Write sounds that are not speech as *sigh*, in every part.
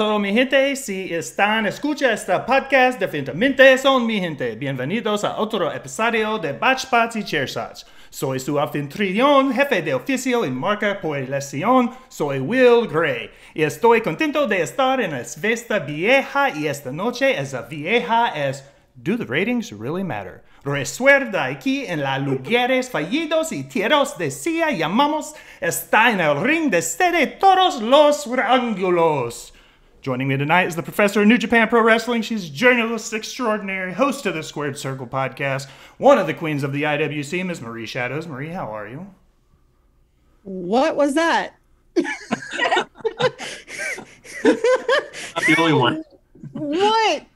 Hola a todo mi gente, si están escucha este podcast, definitivamente son mi gente. Bienvenidos a otro episodio de Batch Pats y Chairshots. Soy su anfitrión, jefe de oficio en marca por elección, soy Will Gray. Y estoy contento de estar en la fiesta vieja y esta noche esa vieja es Do the ratings really matter? Resuelta aquí en la lugares fallidos y tierras de CIA llamamos está en el ring de sede todos los ángulos. Joining me tonight is the professor of New Japan Pro Wrestling. She's journalist extraordinary, host of the Squared Circle podcast, one of the queens of the IWC, Ms. Marie Shadows. Marie, how are you? What was that? Not the only one. what?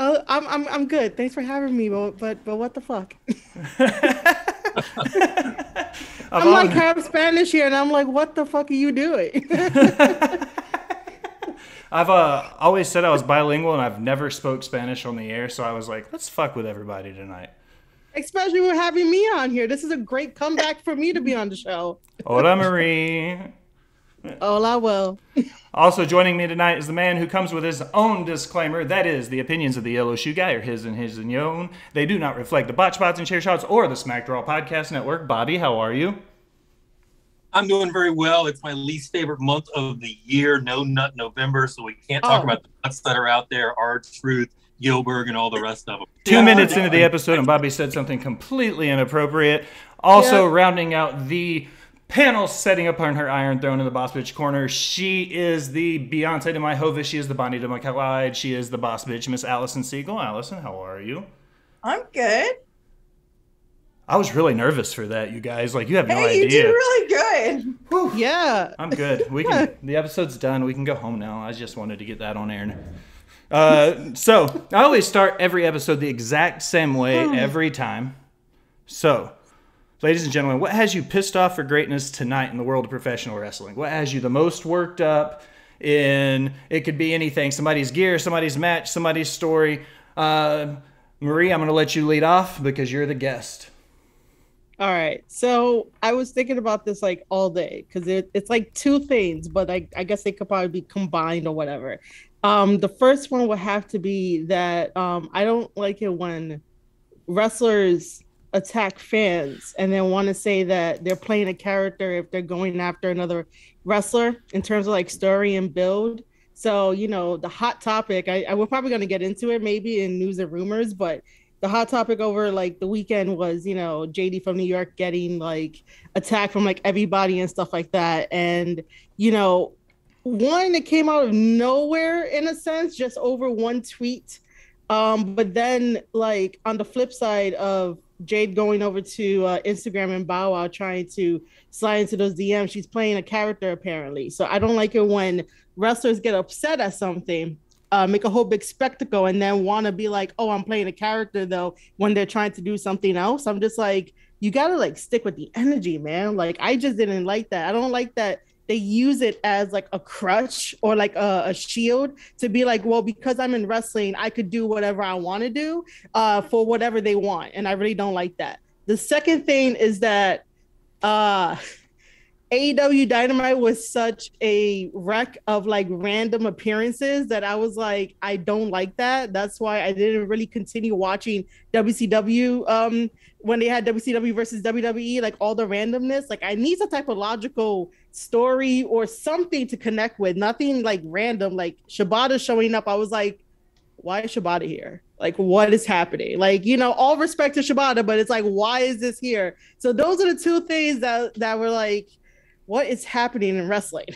Oh, I'm I'm I'm good. Thanks for having me, but but, but what the fuck? *laughs* I'm like half Spanish here, and I'm like, what the fuck are you doing? *laughs* I've uh, always said I was bilingual, and I've never spoke Spanish on the air, so I was like, let's fuck with everybody tonight. Especially with having me on here. This is a great comeback for me to be on the show. Hola, Marie. Hola, Will. *laughs* Also joining me tonight is the man who comes with his own disclaimer. That is, the opinions of the Yellow Shoe Guy are his and his and your own. They do not reflect the Botch Spots and Chair Shots or the Smacked Raw Podcast Network. Bobby, how are you? I'm doing very well. It's my least favorite month of the year, No Nut November, so we can't talk Oh. about the nuts that are out there, R-Truth, Gilbert, and all the rest of them. Two minutes into the episode, and Bobby said something completely inappropriate. Also, Yeah. rounding out the panel setting up on her Iron Throne in the Boss Bitch corner, she is the Beyonce to my Hovis. She is the Bonnie to my Clyde. She is the Boss Bitch, Miss Alison Siegel. Alison, how are you? I'm good. I was really nervous for that, you guys. Like, you have no idea. hey, you idea. did really good. Yeah. I'm good. We *laughs* can. the episode's done. We can go home now. I just wanted to get that on air. Uh, so I always start every episode the exact same way every time. So, ladies and gentlemen, what has you pissed off for greatness tonight in the world of professional wrestling? What has you the most worked up? In it could be anything. Somebody's gear, somebody's match, somebody's story. Uh, Marie, I'm going to let you lead off because you're the guest. All right. So I was thinking about this like all day because it, it's like two things, but I, I guess they could probably be combined or whatever. Um, the first one would have to be that um, I don't like it when wrestlers attack fans and then want to say that they're playing a character if they're going after another wrestler in terms of like story and build. So, you know, the hot topic, I, I we're probably going to get into it maybe in news and rumors, but the hot topic over like the weekend was, you know, JD from New York getting like attacked from like everybody and stuff like that. And, you know, one that came out of nowhere in a sense, just over one tweet. Um, but then like on the flip side of Jade going over to uh, Instagram and Bow Wow trying to slide into those DMs, she's playing a character apparently. So I don't like it when wrestlers get upset at something uh, make a whole big spectacle and then want to be like, oh, I'm playing a character though when they're trying to do something else. I'm just like, you gotta like stick with the energy, man. Like I just didn't like that. I don't like that they use it as like a crutch or like a, a shield to be like, well, because I'm in wrestling, I could do whatever I want to do uh, for whatever they want, and I really don't like that. The second thing is that uh AEW Dynamite was such a wreck of like random appearances that I was like, I don't like that. That's why I didn't really continue watching WCW um when they had WCW versus WWE, like all the randomness. Like I need some type of logical story or something to connect with. Nothing like random, like Shibata showing up. I was like, why is Shibata here? Like, what is happening? Like, you know, all respect to Shibata, but it's like, why is this here? So those are the two things that that were like, what is happening in wrestling?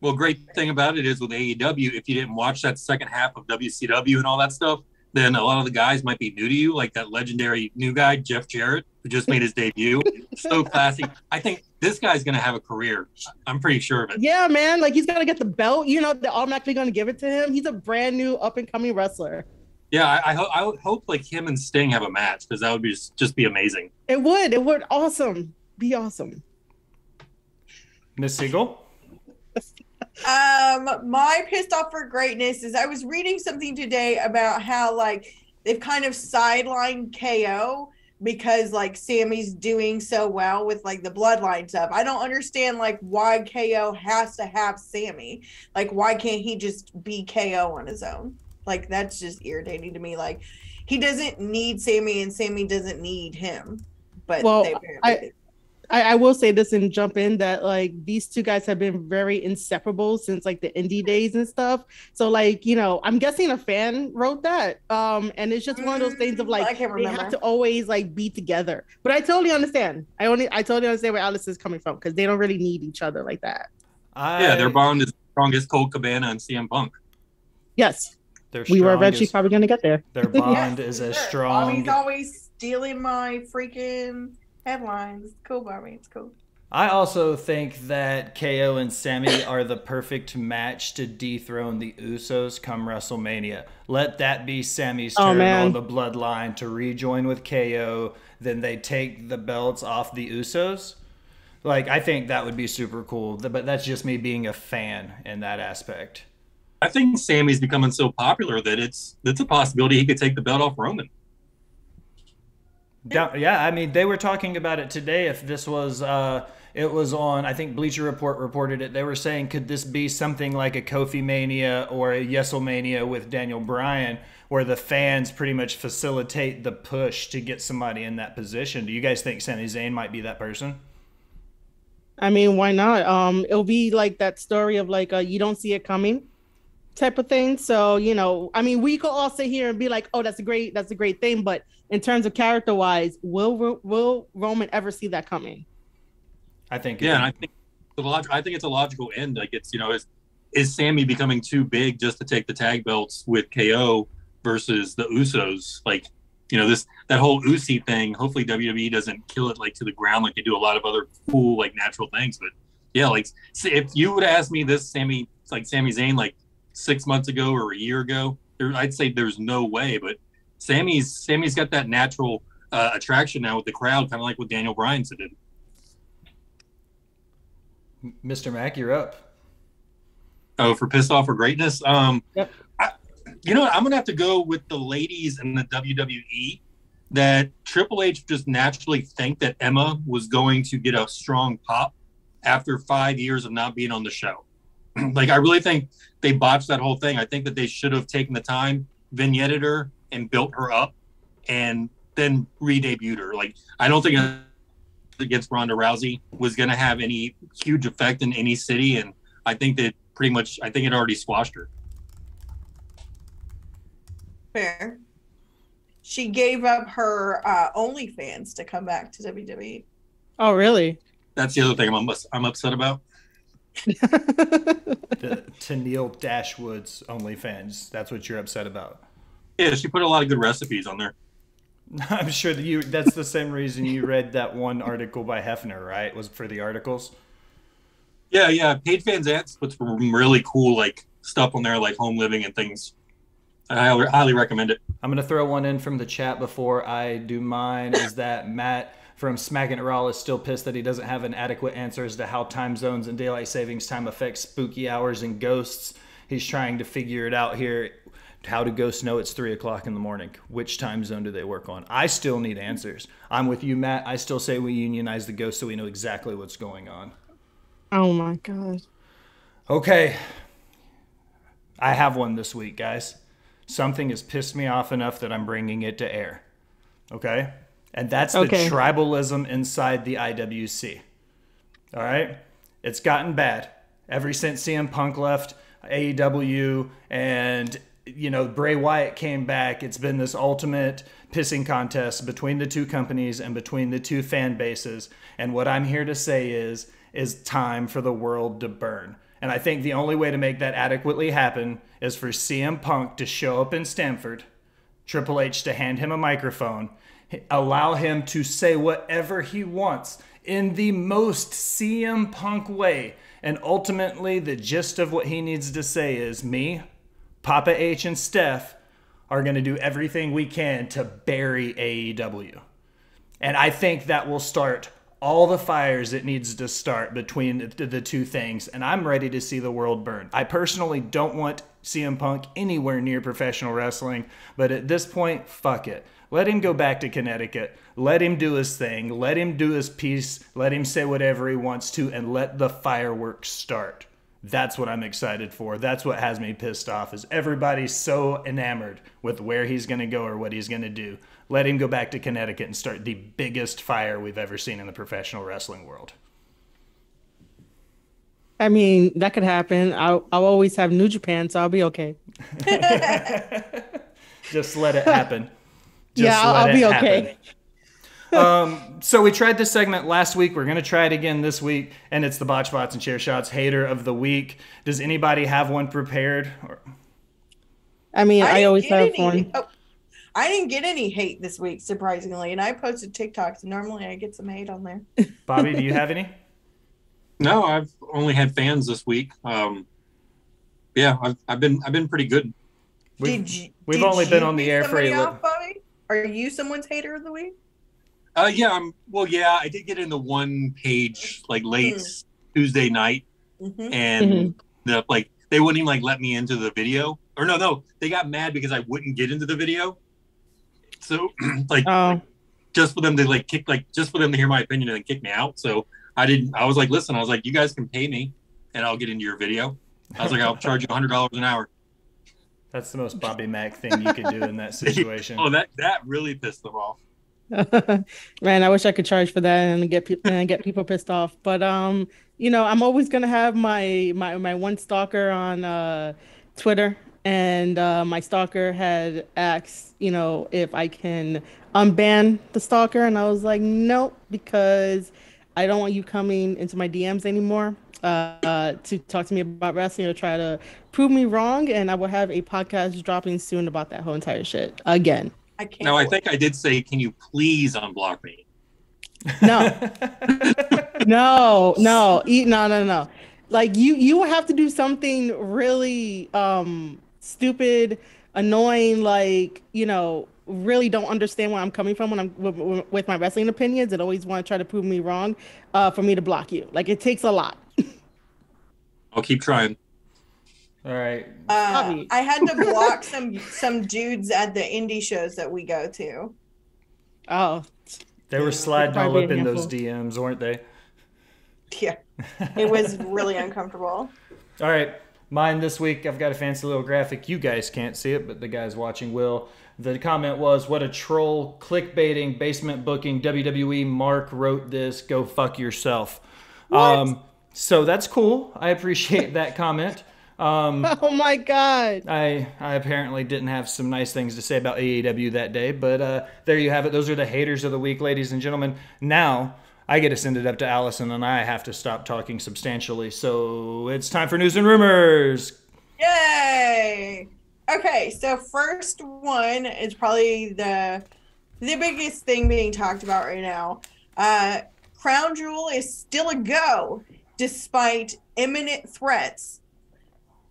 Well, great thing about it is with AEW, if you didn't watch that second half of WCW and all that stuff, then a lot of the guys might be new to you, like that legendary new guy, Jeff Jarrett, who just made his debut. *laughs* so classy. I think this guy's going to have a career. I'm pretty sure of it. Yeah, man, like he's gonna get the belt. You know, they're automatically gonna give it to him. He's a brand new up and coming wrestler. Yeah, I, I, ho- I hope like him and Sting have a match because that would be just, just be amazing. It would, it would awesome, be awesome. Miss Siegel? Um, my pissed off for greatness is I was reading something today about how like they've kind of sidelined KO because like Sami's doing so well with like the bloodline stuff. I don't understand like why KO has to have Sami. Like why can't he just be KO on his own? Like that's just irritating to me. Like he doesn't need Sami and Sami doesn't need him. But Well, they I- apparently I, I will say this and jump in that like these two guys have been very inseparable since like the indie days and stuff. So like you know, I'm guessing a fan wrote that, um, and it's just one of those things of Mm, like I can't they remember. have to always like be together. But I totally understand. I only I totally understand where Alice is coming from because they don't really need each other like that. I, Yeah, their bond is strong as Colt Cabana and CM Punk. Yes, their we were eventually strongest- probably gonna get there. Their *laughs* bond is as Sure. strong. Bobby's always stealing my freaking headlines. It's cool, Bobby. It's cool. I also think that KO and Sami are the perfect match to dethrone the Usos come WrestleMania. Let that be Sami's Oh, turn man. on the bloodline to rejoin with KO. Then they take the belts off the Usos. Like, I think that would be super cool. But that's just me being a fan in that aspect. I think Sami's becoming so popular that it's it's a possibility he could take the belt off Roman. Down, yeah, I mean, they were talking about it today. If this was, uh, it was on, I think Bleacher Report reported it. They were saying, could this be something like a Kofi Mania or a Yeselmania with Daniel Bryan, where the fans pretty much facilitate the push to get somebody in that position? Do you guys think Sami Zayn might be that person? I mean, why not? Um, it'll be like that story of like uh, you don't see it coming type of thing. So, you know, I mean, we could all sit here and be like, "Oh, that's a great, that's a great thing," but in terms of character wise, will will Roman ever see that coming? I think. Yeah, and I think the log- I think it's a logical end. Like it's you know is is Sami becoming too big just to take the tag belts with KO versus the Usos? Like you know this that whole Usi thing. Hopefully WWE doesn't kill it like to the ground like they do a lot of other cool like natural things. But yeah, like s- if you would ask me this Sami like Sami Zayn like six months ago or a year ago, there, I'd say there's no way. But Sami's Sami's got that natural uh, attraction now with the crowd, kind of like what Daniel Bryan did. Mr. Mack, you're up. Oh, for pissed off for greatness. Um, Yep. I, you know what? I'm gonna have to go with the ladies in the WWE. That Triple H just naturally think that Emma was going to get a strong pop after five years of not being on the show. *clears throat* like I really think they botched that whole thing. I think that they should have taken the time, vignetted her, and built her up, and then re-debuted her. Like I don't think against Ronda Rousey was going to have any huge effect in any city, and I think that pretty much I think it already squashed her. Fair. She gave up her uh, OnlyFans to come back to. WWE. Oh, really? That's the other thing I'm I'm upset about. *laughs* The, Tenille Dashwood's OnlyFans. That's what you're upset about. Yeah, she put a lot of good recipes on there. *laughs* I'm sure that you. That's the same reason you read that one article by Hefner, right? Was for the articles. Yeah, yeah. Paige VanZant puts some really cool like stuff on there, like home living and things. I highly, highly recommend it. I'm gonna throw one in from the chat before I do mine. Is that Matt from Smacking It Raw is still pissed that he doesn't have an adequate answer as to how time zones and daylight savings time affects spooky hours and ghosts. He's trying to figure it out here. How do ghosts know it's three o'clock in the morning? Which time zone do they work on? I still need answers. I'm with you, Matt. I still say we unionize the ghosts so we know exactly what's going on. oh my god. Okay. I have one this week, guys. Something has pissed me off enough that I'm bringing it to air. Okay? And that's the Okay. tribalism inside the IWC. All right? It's gotten bad. Ever since CM Punk left AEW and you know Bray Wyatt came back, it's been this ultimate pissing contest between the two companies and between the two fan bases. And what I'm here to say is is time for the world to burn. And I think the only way to make that adequately happen is for CM Punk to show up in Stamford, Triple H to hand him a microphone, allow him to say whatever he wants in the most CM Punk way. And ultimately, the gist of what he needs to say is me, Papa H, and Steph are going to do everything we can to bury AEW. And I think that will start all the fires it needs to start between the, two things, and I'm ready to see the world burn. I personally don't want CM Punk anywhere near professional wrestling, but at this point, fuck it. Let him go back to Connecticut. Let him do his thing. Let him do his piece. Let him say whatever he wants to, and let the fireworks start. That's what I'm excited for. That's what has me pissed off is everybody's so enamored with where he's going to go or what he's going to do. Let him go back to Connecticut and start the biggest fire we've ever seen in the professional wrestling world. I mean, that could happen. I'll, I'll always have New Japan, so I'll be okay. *laughs* Just let it happen. *laughs* Just yeah, I'll, let I'll be it okay. Happen. um, so we tried this segment last week. We're going to try it again this week, and it's the botch spots and chair shots hater of the week. Does anybody have one prepared? Or- I mean, I, didn't always have any- one. oh, I didn't get any hate this week, surprisingly, and I posted TikToks. Normally, I get some hate on there. *laughs* Bobby, do you have any? No, I've only had fans this week. Um, yeah, I've, I've been I've been pretty good. We've, did you, we've did only been on the air for somebody a off, li- Bobby? Are you someone's hater of the week? Uh, yeah, I'm. Well, yeah, I did get in the one page like late Hmm. Tuesday night, hmm and the like they wouldn't even like let me into the video. Or no, no, they got mad because I wouldn't get into the video. So *clears throat* like Oh, just for them to like kick like just for them to hear my opinion and then kick me out. So I didn't. I was like, listen, I was like, you guys can pay me, and I'll get into your video. I was like, I'll charge you hundred dollars an hour. That's the most Bobby Mack thing you could do in that *laughs* situation. Oh, that that really pissed them off. Man, I wish I could charge for that and get pe- and get people pissed off. But um, you know, I'm always gonna have my my my one stalker on uh Twitter, and uh, my stalker had asked, you know, if I can unban the stalker, and I was like, nope, because I don't want you coming into my DMs anymore. Uh, to talk to me about wrestling or try to prove me wrong, and I will have a podcast dropping soon about that whole entire shit again. I can't. Now I think I did say, can you please unblock me? No, *laughs* no, no, E- no, no, no. Like you, you have to do something really um stupid, annoying. Like you know, really don't understand where I'm coming from when I'm with, with my wrestling opinions, and always want to try to prove me wrong. Uh, for me to block you, like it takes a lot. I'll keep trying. All right. Uh, I had to block *laughs* some some dudes at the indie shows that we go to. Oh, They were sliding all up in those. DMs, weren't they? Yeah, *laughs* it was really uncomfortable. All right. Mine this week, I've got a fancy little graphic. You guys can't see it, but the guys watching will. The comment was, What a troll, clickbaiting, basement booking, WWE. Mark wrote this. Go fuck yourself. Um, so that's cool. I appreciate that comment. Um, *laughs* oh my God. I I apparently didn't have some nice things to say about AEW that day, but uh, there you have it. Those are the haters of the week, ladies and gentlemen. Now I get to send it up to Alison, and I have to stop talking substantially. So it's time for news and rumors. Yay! Okay, so first one is probably the the biggest thing being talked about right now. Uh, Crown Jewel is still a go despite imminent threats.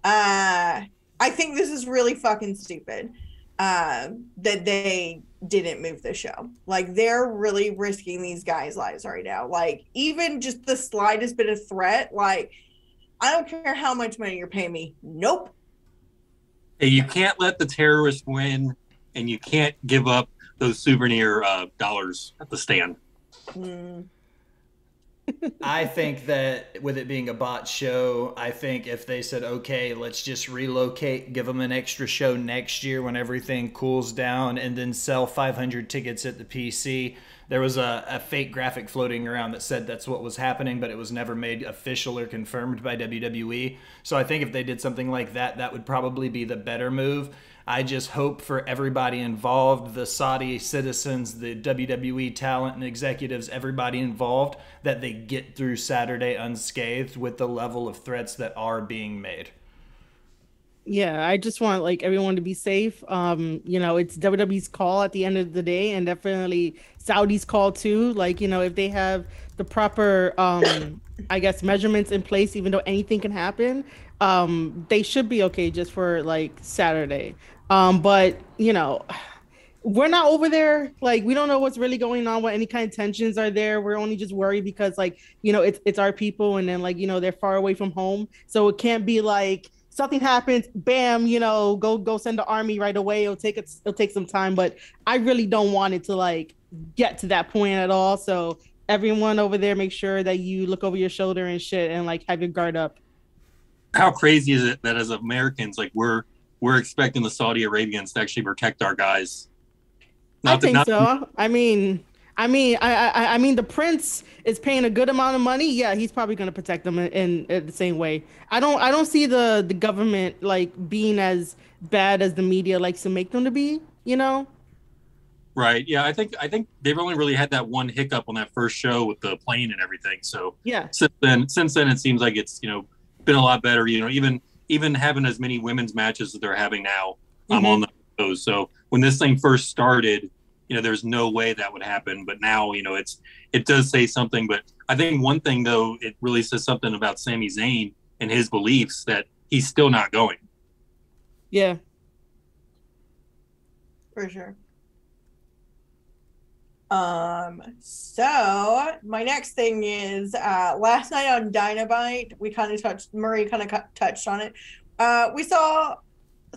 Uh, I think this is really fucking stupid uh, that they didn't move the show. Like they're really risking these guys' lives right now. Like even just the slightest bit of threat, like I don't care how much money you're paying me. Nope. Hey, you can't let the terrorists win, and you can't give up those souvenir uh, dollars at the stand. Mm, I think that with it being a bot show, I think if they said, okay, let's just relocate, give them an extra show next year when everything cools down, and then sell 500 tickets at the PC. There was a, a fake graphic floating around that said that's what was happening, but it was never made official or confirmed by WWE. So I think if they did something like that, that would probably be the better move. I just hope for everybody involved, the Saudi citizens, the WWE talent and executives, everybody involved, that they get through Saturday unscathed with the level of threats that are being made. Yeah, I just want like everyone to be safe. Um, you know, it's WWE's call at the end of the day, and definitely Saudi's call too. Like, you know, if they have the proper, um, *coughs* I guess, measurements in place, even though anything can happen, um, they should be okay just for like Saturday. Um, but you know, we're not over there. Like we don't know what's really going on, what any kind of tensions are there. We're only just worried because like, you know, it's it's our people and then like, you know, they're far away from home. So it can't be like something happens, bam, you know, go go send the army right away. It'll take it it'll take some time, but I really don't want it to like get to that point at all. So everyone over there make sure that you look over your shoulder and shit and like have your guard up. How crazy is it that as Americans, like we're we're expecting the Saudi Arabians to actually protect our guys? Not I think not- so. I mean, I mean, I, I, I mean, the prince is paying a good amount of money. Yeah, he's probably going to protect them in, in, in, the same way. I don't, I don't see the the government like being as bad as the media likes to make them to be. You know. Right. Yeah. I think I think they've only really had that one hiccup on that first show with the plane and everything. So yeah. Since then, since then, it seems like it's you know been a lot better. You know, even even having as many women's matches that they're having now mm-hmm. on the shows. So when this thing first started, you know, there's no way that would happen. But now, you know, it's it does say something. But I think one thing though, it really says something about Sami Zayn and his beliefs that he's still not going. Yeah. For sure. Um, so my next thing is uh last night on Dynamite, we kind of touched Marie kind of touched on it. Uh we saw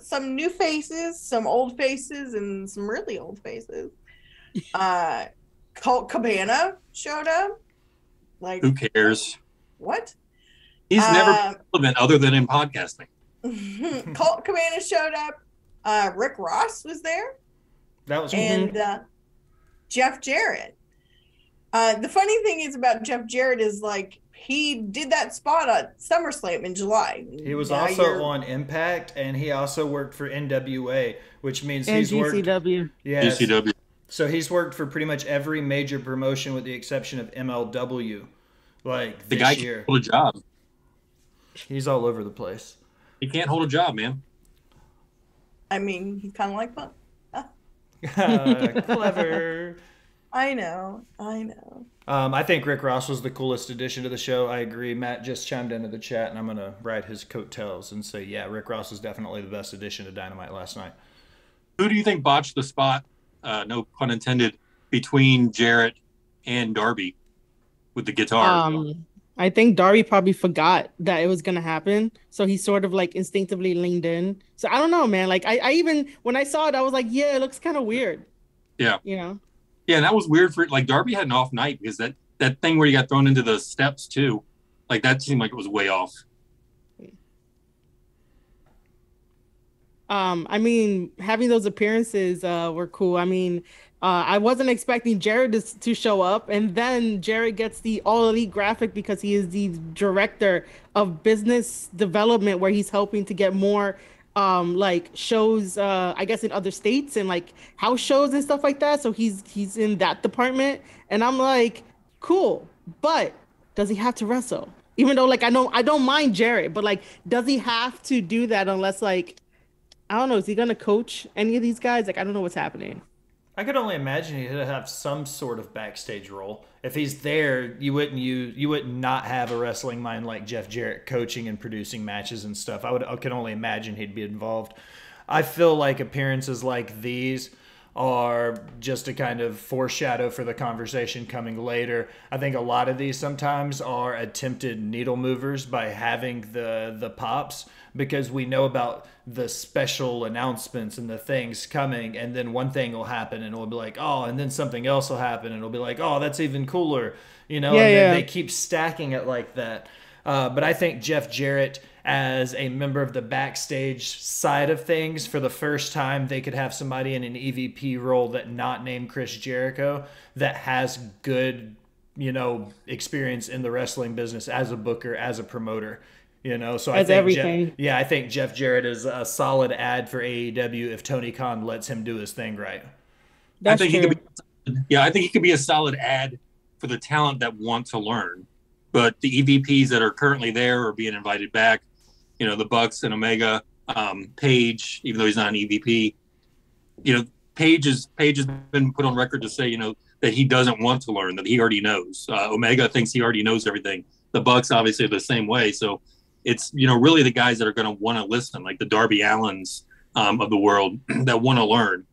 some new faces, some old faces, and some really old faces. *laughs* Uh, Colt Cabana showed up. Like, who cares? What? He's uh, never relevant other than in podcasting. *laughs* Colt Cabana showed up. Uh, Rick Ross was there. That was and uh, Jeff Jarrett. Uh, the funny thing is about Jeff Jarrett is like he did that spot at SummerSlam in July. He was now also you're... on Impact, and he also worked for NWA, which means and he's GCW. worked. Yeah, GCW. So he's worked for pretty much every major promotion, with the exception of MLW. Like the guy year. can't hold a job. He's all over the place. He can't hold a job, man. I mean, he's kind of like fun. *laughs* clever. I know. I know. Um, I think Rick Ross was the coolest addition to the show. I agree. Matt just chimed into the chat, and I'm going to ride his coattails and say, yeah, Rick Ross was definitely the best addition to Dynamite last night. Who do you think botched the spot, uh, no pun intended, between Jarrett and Darby with the guitar? Um, I think Darby probably forgot that it was going to happen. So he sort of like instinctively leaned in. So I don't know, man. Like, I, I even, when I saw it, I was like, yeah, it looks kind of weird. Yeah. You know? Yeah, and that was weird for like Darby had an off night because that that thing where you got thrown into the steps too, like that seemed like it was way off. Um, I mean, having those appearances uh, were cool. I mean, uh, I wasn't expecting Jarrett to, to show up, and then Jarrett gets the all elite graphic because he is the director of business development, where he's helping to get more um like shows uh i guess in other states and like house shows and stuff like that. So he's he's in that department and i'm like cool but does he have to wrestle? Even though like i know i don't mind jarrett but like does he have to do that unless like i don't know is he gonna coach any of these guys? Like i don't know what's happening I could only imagine he'd have some sort of backstage role. If he's there, you wouldn't you you would not have a wrestling mind like Jeff Jarrett coaching and producing matches and stuff. I would I could only imagine he'd be involved. I feel like appearances like these are just to kind of foreshadow for the conversation coming later. I think a lot of these sometimes are attempted needle movers by having the the pops because we know about the special announcements and the things coming and then one thing will happen and it'll be like oh and then something else will happen and it'll be like oh that's even cooler you know yeah, and yeah. they keep stacking it like that uh, but i think jeff jarrett as a member of the backstage side of things for the first time they could have somebody in an evp role that not named chris jericho that has good you know experience in the wrestling business as a booker as a promoter you know, so I think everything. Jeff, yeah, I think Jeff Jarrett is a solid ad for AEW if Tony Khan lets him do his thing right. That's I think true. he could be, yeah, I think he could be a solid ad for the talent that want to learn. But the EVPs that are currently there are being invited back. You know, the Bucks and Omega, um, Page, even though he's not an EVP. You know, Page is Page has been put on record to say, you know, that he doesn't want to learn, that he already knows. Uh, Omega thinks he already knows everything. The Bucks obviously are the same way. So it's you know really the guys that are going to want to listen, like the Darby Allens um, of the world *clears throat* that want to learn.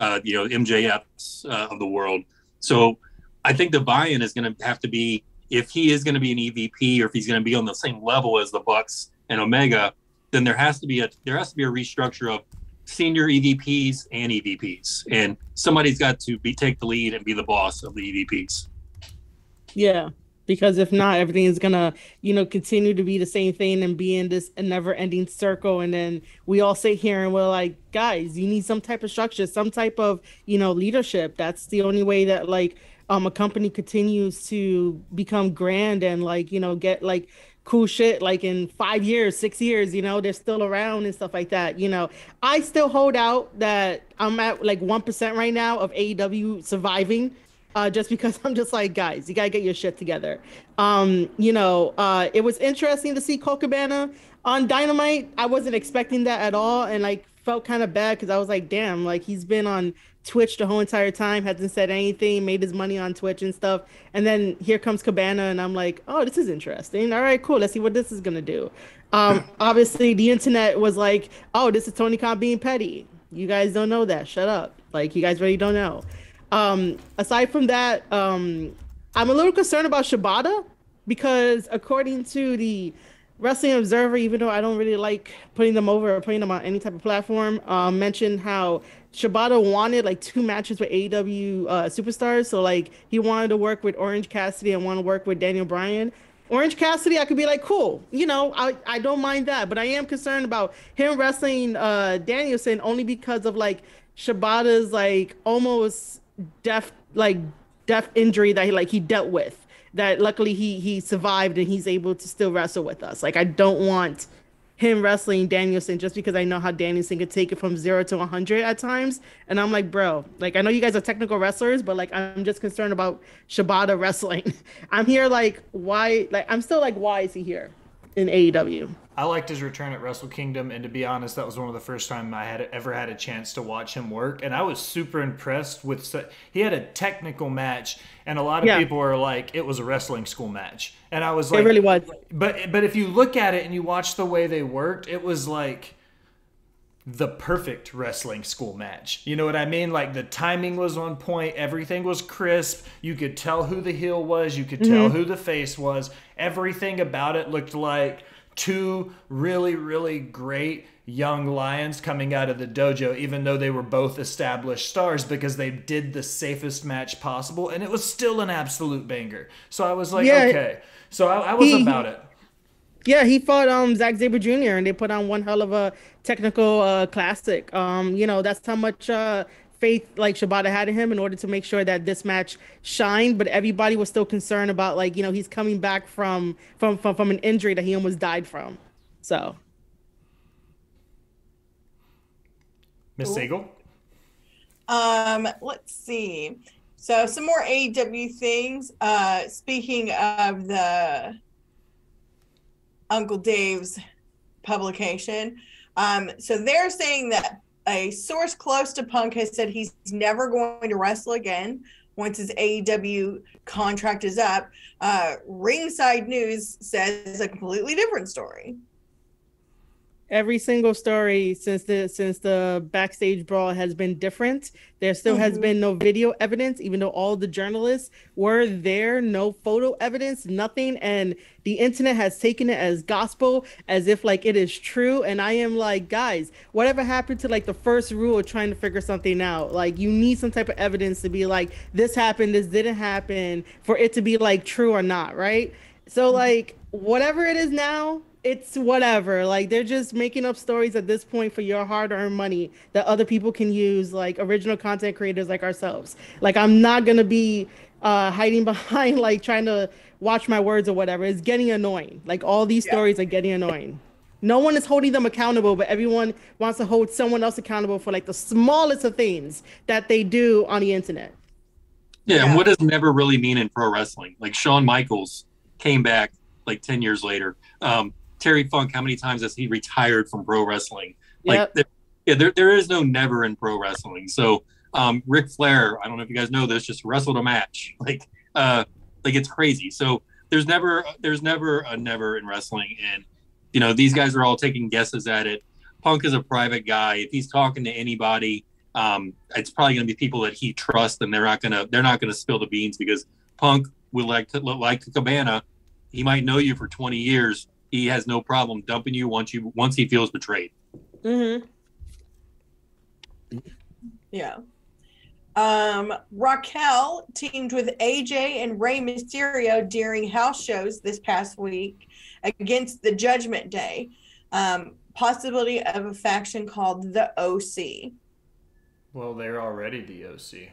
uh, you know, MJFs uh, of the world. So I think the buy-in is going to have to be if he is going to be an EVP or if he's going to be on the same level as the Bucks and Omega, then there has to be a there has to be a restructure of senior EVPs and EVPs, and somebody's got to be take the lead and be the boss of the EVPs. Yeah, because if not, everything is gonna, you know, continue to be the same thing and be in this never-ending circle. And then we all sit here and we're like, guys, you need some type of structure, some type of, you know, leadership. That's the only way that like um a company continues to become grand and like, you know, get like cool shit like in five years, six years, you know, they're still around and stuff like that. You know, I still hold out that I'm at like 1% right now of AEW surviving. Uh, just because *laughs* I'm just like, guys, you gotta get your shit together. Um, you know, uh, it was interesting to see Colt Cabana on Dynamite. I wasn't expecting that at all, and like felt kind of bad because I was like, damn, like he's been on Twitch the whole entire time, hasn't said anything, made his money on Twitch and stuff. And then here comes Cabana, and I'm like, oh, this is interesting. All right, cool. Let's see what this is gonna do. Um, *clears throat* obviously, the internet was like, oh, this is Tony Khan being petty. You guys don't know that. Shut up. Like, you guys really don't know. Um, aside from that, um, I'm a little concerned about Shibata because according to the Wrestling Observer, even though I don't really like putting them over or putting them on any type of platform, um, mentioned how Shibata wanted like two matches with AEW uh, superstars. So like he wanted to work with Orange Cassidy and want to work with Daniel Bryan. Orange Cassidy, I could be like, cool, you know, I, I don't mind that, but I am concerned about him wrestling uh, Danielson only because of like Shibata's like almost deaf like deaf injury that he like he dealt with. That luckily he he survived and he's able to still wrestle with us. Like I don't want him wrestling Danielson just because I know how Danielson could take it from zero to 100 at times. And I'm like, bro, like, I know you guys are technical wrestlers, but like, I'm just concerned about Shibata wrestling. *laughs* I'm here, like, why? Like, I'm still like, why is he here in AEW? I liked his return at Wrestle Kingdom, and to be honest, that was one of the first time I had ever had a chance to watch him work, and I was super impressed with. He had a technical match, and a lot of Yeah. people are like, it was a wrestling school match, and I was like, It really was. But but if you look at it and you watch the way they worked, it was like the perfect wrestling school match. You know what I mean? Like the timing was on point, everything was crisp. You could tell who the heel was, you could tell mm-hmm. who the face was. Everything about it looked like two really really great young lions coming out of the dojo even though they were both established stars because they did the safest match possible and it was still an absolute banger. So I was like, Yeah. okay. So I, I was He- about it. Yeah, he fought um Zack Sabre Jr. and they put on one hell of a technical uh classic. Um, you know, that's how much uh faith like Shibata had in him in order to make sure that this match shined, but everybody was still concerned about like, you know, he's coming back from from from, from an injury that he almost died from. So Miss Siegel? Um, let's see. So some more AEW things. Uh, speaking of the Uncle Dave's publication, um, so they're saying that a source close to Punk has said he's never going to wrestle again once his AEW contract is up. Uh, Ringside News says a completely different story. Every single story since the since the backstage brawl has been different. There still has Mhm. been no video evidence even though all the journalists were there no photo evidence nothing. And the internet has taken it as gospel as if like it is true. And i am like guys whatever happened to like the first rule of trying to figure something out? Like you need some type of evidence to be like this happened this didn't happen for it to be like true or not right? So like whatever it is now it's whatever. Like they're just making up stories at this point for your hard-earned money that other people can use, like original content creators like ourselves. Like I'm not gonna be uh, hiding *laughs* behind like trying to watch my words or whatever. It's getting annoying. Like all these Yeah. stories are getting annoying. No one is holding them accountable, but everyone wants to hold someone else accountable for like the smallest of things that they do on the internet. Yeah, Yeah. and what does never really mean in pro wrestling? Like Shawn Michaels came back like 10 years later. Um, Terry Funk, how many times has he retired from pro wrestling? Like, Yep. there, yeah, there, there is no never in pro wrestling. So, um, Ric Flair, I don't know if you guys know this, just wrestled a match. *laughs* Like, uh, like it's crazy. So there's never, there's never a never in wrestling. And, you know, these guys are all taking guesses at it. Punk is a private guy. If he's talking to anybody, um, it's probably going to be people that he trusts, and they're not gonna they're not gonna spill the beans because Punk would like to look like Cabana. He might know you for 20 years. He has no problem dumping you once you once he feels betrayed. Mm-hmm. Yeah. Um, Raquel teamed with AJ and Rey Mysterio during house shows this past week against the Judgment Day. Um, possibility of a faction called the OC. Well, they're already the OC.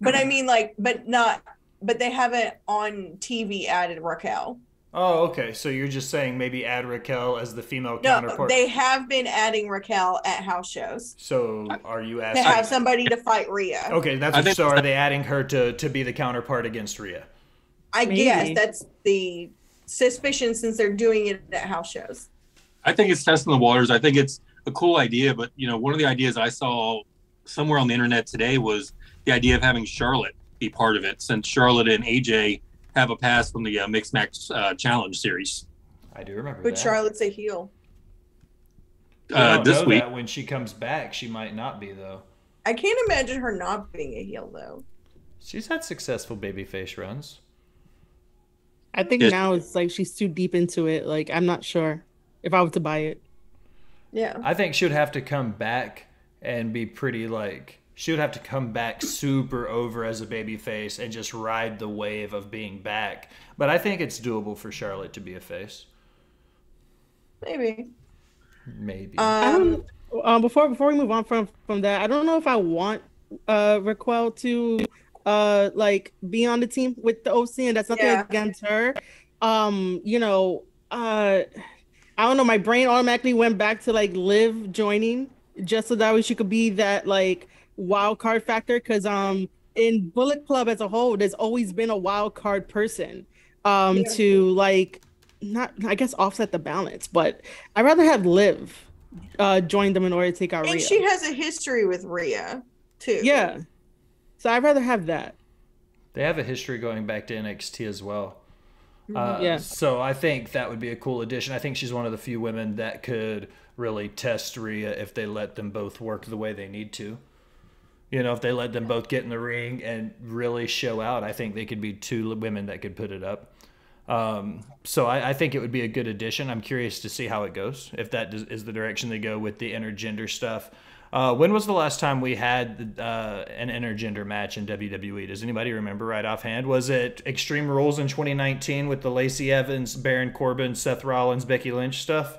But I mean, like, but not, but they haven't on TV added Raquel. Oh, okay. So you're just saying maybe add Raquel as the female No, counterpart. they have been adding Raquel at house shows So are you asking to have somebody to fight Rhea. Okay, that's what, so. Are they adding her to to be the counterpart against Rhea? I Maybe. guess that's the suspicion since they're doing it at house shows. I think it's testing the waters. I think it's a cool idea, but you know, one of the ideas I saw somewhere on the internet today was the idea of having Charlotte be part of it, since Charlotte and AJ have a pass from the uh, mixed match uh, challenge series I do remember But that. Charlotte's a heel. We uh, don't this know week. that when she comes back, she might not be though. I can't imagine her not being a heel though. She's had successful babyface runs. I think Yes. now it's like she's too deep into it. Like I'm not sure if I were to buy it. Yeah. I think she would have to come back and be pretty like she would have to come back super over as a baby face and just ride the wave of being back. But I think it's doable for Charlotte to be a face. Maybe. Maybe. Um. Um, before before we move on from from that, I don't know if I want uh Raquel to uh like be on the team with the OC, and that's nothing Yeah. against her. Um, you know, uh, I don't know. My brain automatically went back to like Liv joining just so that way she could be that like wild card factor. Because um, in Bullet Club as a whole, there's always been a wild card person um Yeah. to like not I guess offset the balance, but I'd rather have Liv uh join them in order to take out and Rhea. she has a history with Rhea too. yeah. So I'd rather have that. They have a history going back to NXT as well. Uh, Yeah. So I think that would be a cool addition. I think she's one of the few women that could really test Rhea if they let them both work the way they need to. You know, if they let them both get in the ring and really show out, I think they could be two women that could put it up. Um, so I, I think it would be a good addition. I'm curious to see how it goes, if that is, is the direction they go with the intergender stuff. Uh, when was the last time we had uh, an intergender match in WWE? Does anybody remember right offhand? Was it Extreme Rules in 2019 with the Lacey Evans, Baron Corbin, Seth Rollins, Becky Lynch stuff?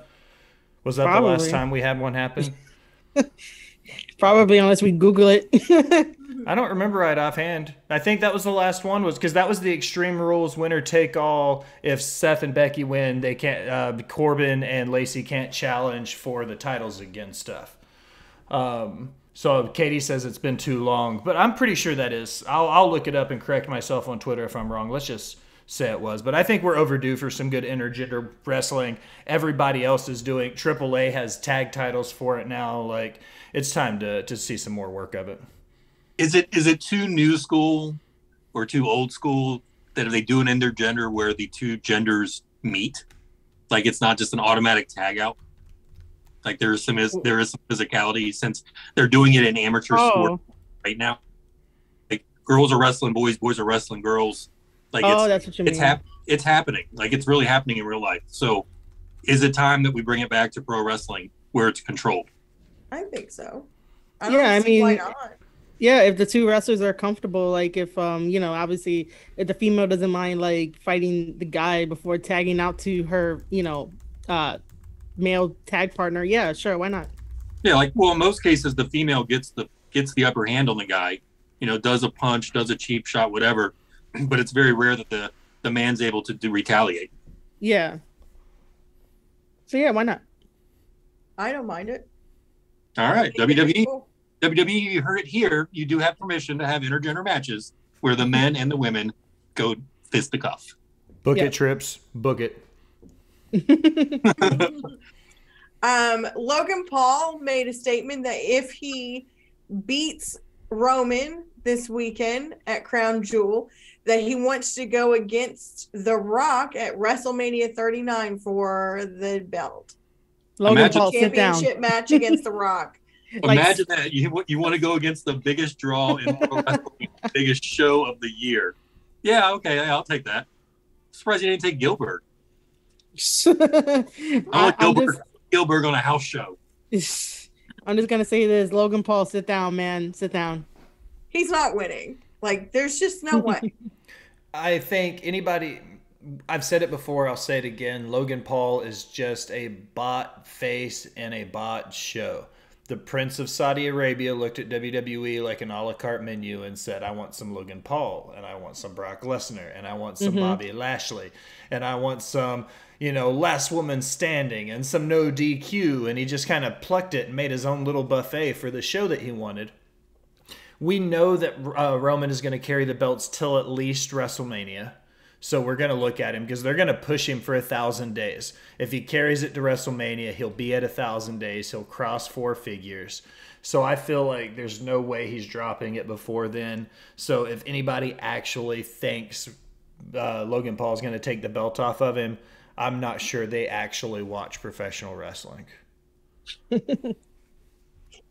Was that the last time we had one happen? *laughs* Probably unless we Google it. *laughs* I don't remember right offhand. I think that was the last one was because that was the Extreme Rules winner take all. If Seth and Becky win, they can't. Uh, Corbin and Lacey can't challenge for the titles again. Stuff. Um, so Katie says it's been too long, but I'm pretty sure that is. I'll, I'll look it up and correct myself on Twitter if I'm wrong. Let's just say it was. But I think we're overdue for some good intergender wrestling. Everybody else is doing. AAA has tag titles for it now. Like it's time to to see some more work of it. Is it is it too new school or too old school that if they do an intergender where the two genders meet, like it's not just an automatic tag out? Like there is some is there is some physicality since they're doing it in amateur oh. sport oh, right now. Like girls are wrestling boys, boys are wrestling girls. Like oh, it's that's what you it's mean. hap- it's happening. Like it's really happening in real life. So is it time that we bring it back to pro wrestling where it's controlled? I think so. I Yeah, I see why mean, not. yeah, if the two wrestlers are comfortable, like if um, you know, obviously if the female doesn't mind like fighting the guy before tagging out to her, you know, uh male tag partner, yeah, sure, why not? Yeah, like well, in most cases, the female gets the gets the upper hand on the guy. You know, does a punch, does a cheap shot, whatever. *clears throat* But it's very rare that the the man's able to do retaliate. Yeah. So yeah, why not? I don't mind it. All right, WWE, WWE, you heard it here. You do have permission to have intergender matches where the men and the women go fist to cuff. Book Yeah. it, trips. Book it. *laughs* *laughs* Um, Logan Paul made a statement that if he beats Roman this weekend at Crown Jewel, that he wants to go against The Rock at WrestleMania 39 for the belt. Logan Imagine- Paul, sit down. Championship match against The Rock. *laughs* Like- Imagine that you you want to go against the biggest draw in pro wrestling, *laughs* biggest show of the year. Yeah, okay, I'll take that. Surprised you didn't take Gilbert. I, *laughs* I want I'm Gilbert Gilbert on a house show. I'm just gonna say this: Logan Paul, sit down, man, sit down. He's not winning. Like, there's just no way. I think anybody. I've said it before. I'll say it again. Logan Paul is just a bot face in a bot show. The Prince of Saudi Arabia looked at WWE like an a la carte menu and said, "I want some Logan Paul, and I want some Brock Lesnar, and I want some Bobby Lashley, and I want some, you know, last woman standing, and some no DQ." And he just kind of plucked it and made his own little buffet for the show that he wanted we know that uh, Roman is going to carry the belts till at least WrestleMania. So we're going to look at him because they're going to push him for a thousand days. If he carries it to WrestleMania, he'll be at a thousand days. He'll cross four figures. So I feel like there's no way he's dropping it before then. So if anybody actually thinks uh, Logan Paul is going to take the belt off of him, I'm not sure they actually watch professional wrestling. *laughs*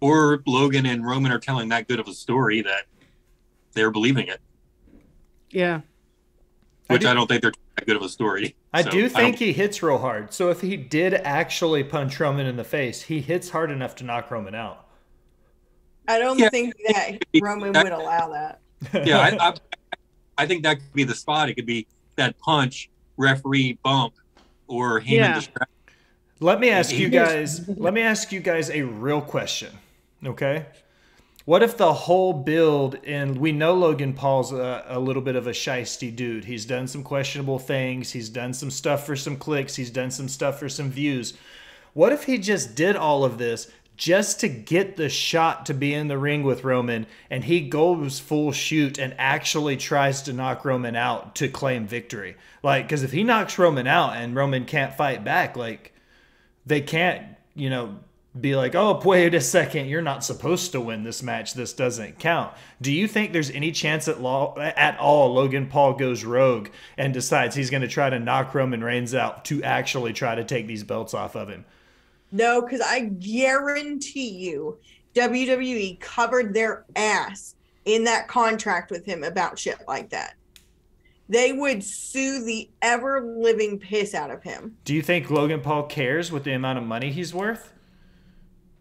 Or Logan and Roman are telling that good of a story that they're believing it, Yeah, I which do- I, don't think they're that good of a story. I So, do don't- think he hits real hard. So if he did actually punch Roman in the face, he hits hard enough to knock Roman out. I don't Yeah. think that Roman would allow that. *laughs* yeah, I, I, I think that could be the spot. It could be that punch, referee bump, or Heyman Yeah. distract. Let me ask you guys. let me ask you guys a real question. Okay. What if the whole build, and we know Logan Paul's a, a little bit of a shisty dude. He's done some questionable things. He's done some stuff for some clicks. He's done some stuff for some views. What if he just did all of this just to get the shot to be in the ring with Roman and he goes full shoot and actually tries to knock Roman out to claim victory? Like, because if he knocks Roman out and Roman can't fight back, like, they can't, you know, be like, oh, wait a second, you're not supposed to win this match. This doesn't count. Do you think there's any chance at, law, at all Logan Paul goes rogue and decides he's going to try to knock Roman Reigns out to actually try to take these belts off of him? No, because I guarantee you, WWE covered their ass in that contract with him about shit like that. They would sue the ever living piss out of him. Do you think Logan Paul cares with the amount of money he's worth?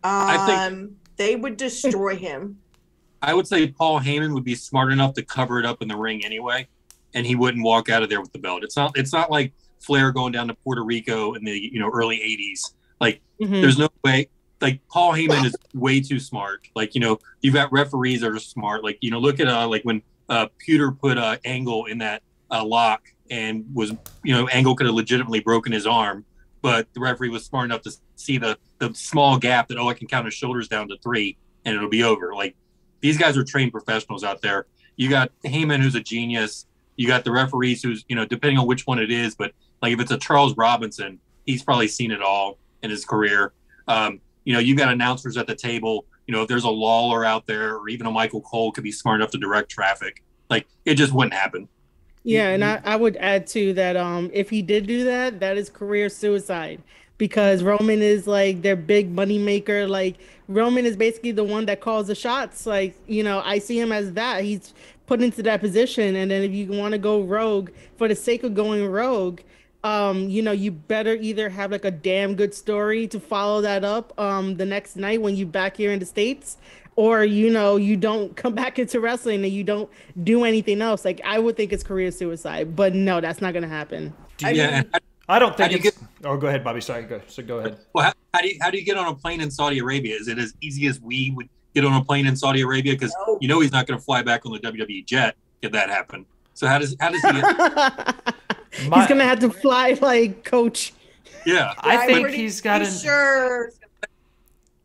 Um, I think- they would destroy him. *laughs* I would say Paul Heyman would be smart enough to cover it up in the ring anyway, and he wouldn't walk out of there with the belt. It's not. It's not like Flair going down to Puerto Rico in the you know early '80s. Like Mhm. there's no way. Like Paul Heyman is way too smart. Like you know you've got referees that are smart. Like you know look at uh like when uh Pewter put uh Angle in that uh, lock and was you know Angle could have legitimately broken his arm, but the referee was smart enough to see the the small gap that oh I can count his shoulders down to three and it'll be over. Like these guys are trained professionals out there. You got Heyman, who's a genius. You got the referees, who's you know, depending on which one it is, but like if it's a Charles Robinson, he's probably seen it all in his career. Um, you know, you got announcers at the table. You know, if there's a Lawler out there, or even a Michael Cole could be smart enough to direct traffic. Like it just wouldn't happen. Yeah, and I, I would add too that um if he did do that, that is career suicide because Roman is like their big money maker. Like Roman is basically the one that calls the shots. Like, you know, I see him as that. He's put into that position. And then if you want to go rogue for the sake of going rogue, um, you know, you better either have like a damn good story to follow that up um the next night when you back here in the States, or you know, you don't *laughs* come back into wrestling and you don't do anything else. Like I would think it's career suicide, but no, that's not gonna happen. Do I you- yeah. mean- And I don't think do you it's. oh, go ahead, Bobby. Sorry, go. So go ahead. well, how, how do you how do you get on a plane in Saudi Arabia? Is it as easy as we would get on a plane in Saudi Arabia? Because No. you know he's not going to fly back on the WWE jet if that happened. So how does how does he? *laughs* Get, My- He's gonna have to fly like coach. yeah. I think pretty he's got. an, sure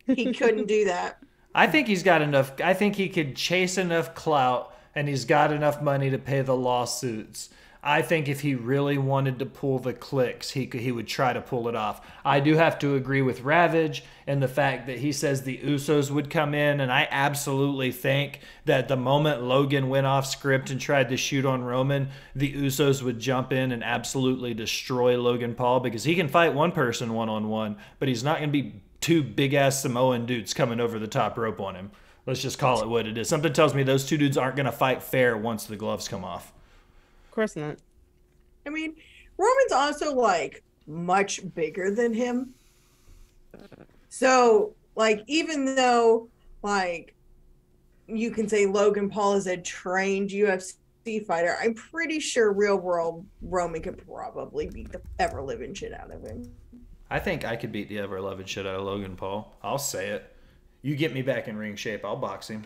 he couldn't do that. I think he's got enough. I think he could chase enough clout, and he's got enough money to pay the lawsuits. I think if he really wanted to pull the clicks, he could, he would try to pull it off. I do have to agree with Ravage and the fact that he says the Usos would come in, and I absolutely think that the moment Logan went off script and tried to shoot on Roman, the Usos would jump in and absolutely destroy Logan Paul because he can fight one person one on one, but he's not going to be two big ass Samoan dudes coming over the top rope on him. Let's just call it what it is. Something tells me those two dudes aren't going to fight fair once the gloves come off. Of course not. I mean, Roman's also like much bigger than him. So, like, even though, like, you can say Logan Paul is a trained UFC fighter, I'm pretty sure real world Roman could probably beat the ever living shit out of him. I think I could beat the ever loving shit out of Logan Paul. I'll say it. You get me back in ring shape, I'll box him.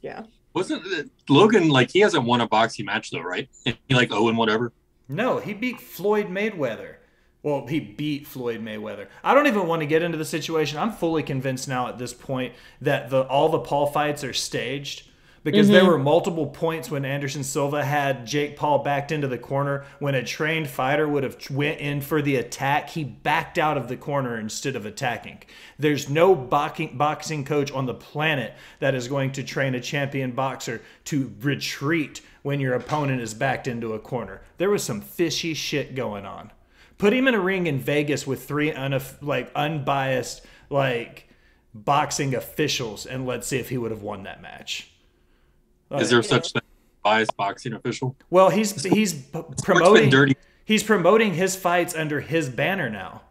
Yeah. Wasn't it, Logan like he hasn't won a boxing match though, right? And he like oh Owen whatever. No, he beat Floyd Mayweather. Well, he beat Floyd Mayweather. I don't even want to get into the situation. I'm fully convinced now at this point that the all the Paul fights are staged because there mm-hmm. were multiple points when Anderson Silva had Jake Paul backed into the corner. When a trained fighter would have went in for the attack he backed out of the corner instead of attacking. There's no boxing boxing coach on the planet that is going to train a champion boxer to retreat when your opponent is backed into a corner. There was some fishy shit going on. Put him in a ring in Vegas with three unaff- like unbiased like boxing officials and let's see if he would have won that match Is there such thing as biased boxing official? Well, he's he's p- Sport's promoting been dirty. he's promoting his fights under his banner now.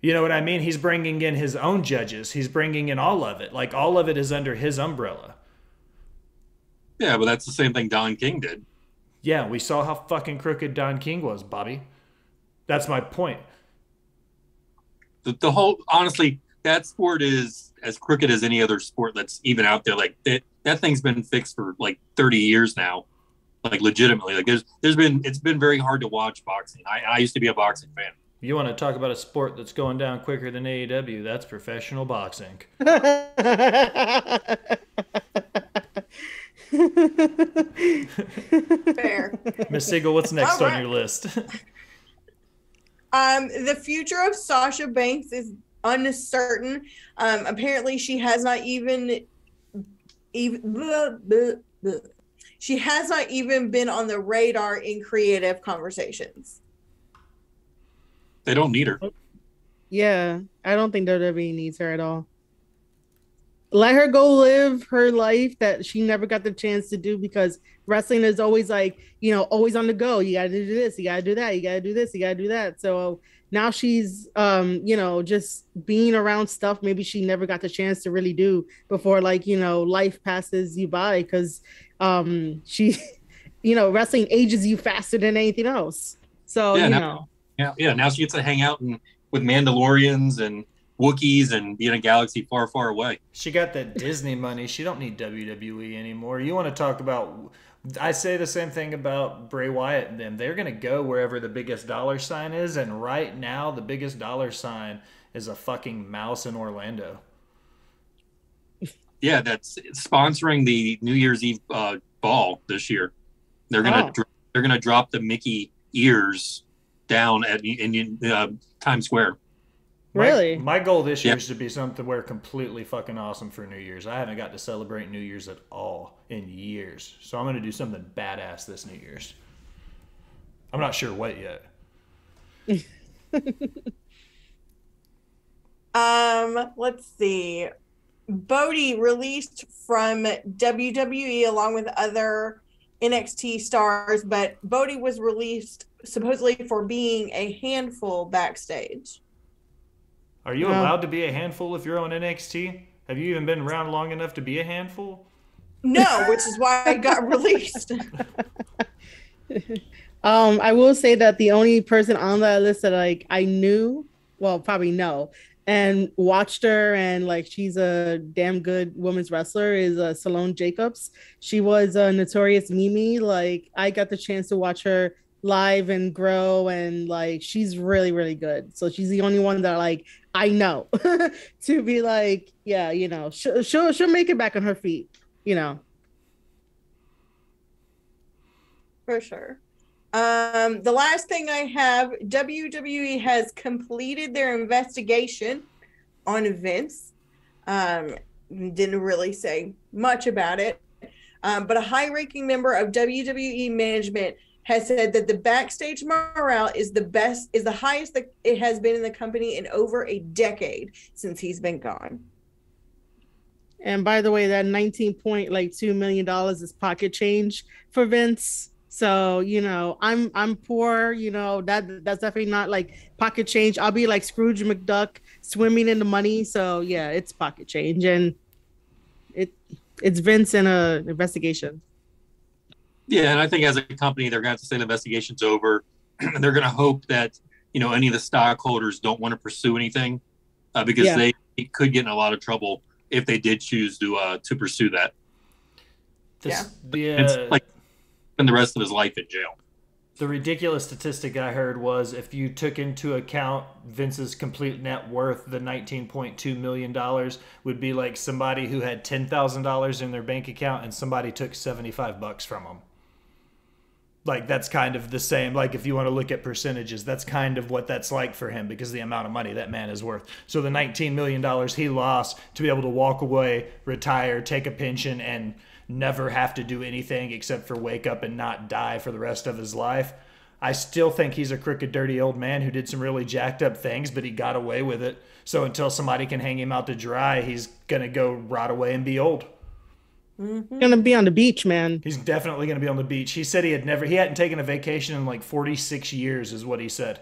You know what I mean? He's bringing in his own judges. He's bringing in all of it. Like all of it is under his umbrella. Yeah, but that's the same thing Don King did. Yeah, we saw how fucking crooked Don King was, Bobby. That's my point. The, the whole honestly, that sport is as crooked as any other sport that's even out there. Like that that thing's been fixed for like 30 years now. Like legitimately. Like there's there's been it's been very hard to watch boxing. I, I used to be a boxing fan. You want to talk about a sport that's going down quicker than AEW? That's professional boxing. *laughs* Fair. Miss Siegel, what's next All on your list? Um, the future of Sasha Banks is uncertain. Um, apparently, she has not even even blah, blah, blah. she has not even been on the radar in creative conversations. They don't need her. Yeah, I don't think WWE needs her at all. Let her go live her life that she never got the chance to do because wrestling is always like, you know, always on the go. You got to do this, you got to do that, you got to do this, you got to do that. So now she's, um, you know, just being around stuff maybe she never got the chance to really do before, like, you know, life passes you by because um, she, *laughs* you know, wrestling ages you faster than anything else. So, Yeah, you now- know. Yeah, yeah. Now she gets to hang out and with Mandalorians and Wookiees and be in a galaxy far, far away. She got that Disney money. She don't need WWE anymore. You want to talk about? I say the same thing about Bray Wyatt and them. They're gonna go wherever the biggest dollar sign is, and right now the biggest dollar sign is a fucking mouse in Orlando. Yeah, that's sponsoring the New Year's Eve uh, ball this year. They're gonna Oh. they're gonna drop the Mickey ears down at in uh, Times Square. My- Really? My, goal this year Yeah. is to be something where completely fucking awesome for New Year's. I haven't got to celebrate New Year's at all in years, so I'm gonna do something badass this New Year's. I'm not sure what yet. *laughs* Um, let's see. Bodhi released from WWE along with other NXT stars, but Bodhi was released supposedly for being a handful backstage. Are you No. allowed to be a handful if you're on NXT? Have you even been around long enough to be a handful? No, which is why I got *laughs* released. *laughs* Um, I will say that the only person on that list that like I knew, well, probably no, and watched her and like she's a damn good women's wrestler is uh, Sloane Jacobs. She was a notorious Mimi. Like I got the chance to watch her live and grow and like she's really really good. So she's the only one that like I know *laughs* to be like yeah, you know, she'll she'll, she'll make it back on her feet, you know. For sure. Um, the last thing I have, WWE has completed their investigation on Vince. Um, didn't really say much about it. Um, but a high ranking member of WWE management has said that the backstage morale is the best, is the highest that it has been in the company in over a decade since he's been gone. And by the way, that 19 point like two million dollars is pocket change for Vince. So you know, I'm I'm poor. You know that that's definitely not like pocket change. I'll be like Scrooge McDuck swimming in the money. So yeah, it's pocket change, and it it's Vince in a investigation. Yeah, and I think as a company, they're going to have to say the investigation's over, *clears throat* and they're going to hope that you know any of the stockholders don't want to pursue anything uh, because Yeah. they could get in a lot of trouble if they did choose to uh, to pursue that. This, the, It's uh, like spend the rest of his life in jail. The ridiculous statistic I heard was if you took into account Vince's complete net worth, the $19.2 million would be like somebody who had $10,000 in their bank account and somebody took 75 bucks from them. Like that's kind of the same. Like if you want to look at percentages, that's kind of what that's like for him because the amount of money that man is worth. So the $19 million he lost to be able to walk away, retire, take a pension, and never have to do anything except for wake up and not die for the rest of his life. I still think he's a crooked, dirty old man who did some really jacked up things, but he got away with it. So until somebody can hang him out to dry, he's going to go rot away and be old. He's gonna be on the beach, man. He's definitely going to be on the beach. He said he had never, he hadn't taken a vacation in like 46 years, is what he said.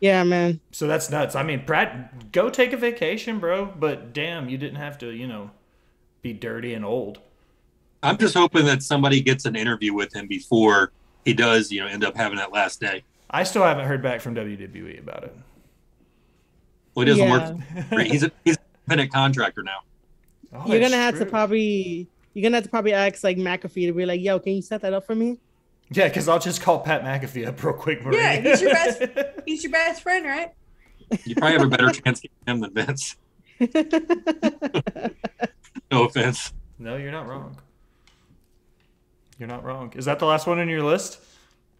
Yeah, man. So that's nuts. I mean, Pratt, go take a vacation, bro. But damn, you didn't have to, you know, be dirty and old. I'm just hoping that somebody gets an interview with him before he does, you know, end up having that last day. I still haven't heard back from WWE about it. Well, he doesn't Yeah. work. He's a he's an independent contractor now. Oh, You're gonna have to probably you're gonna have to probably ask like McAfee to be like, yo, can you set that up for me? Yeah, because I'll just call Pat McAfee up real quick, Marie. Yeah, he's your best- *laughs* He's your best friend, right? You probably have a better chance getting him than Vince. *laughs* No offense. no, you're not wrong. You're not wrong. Is that the last one on your list?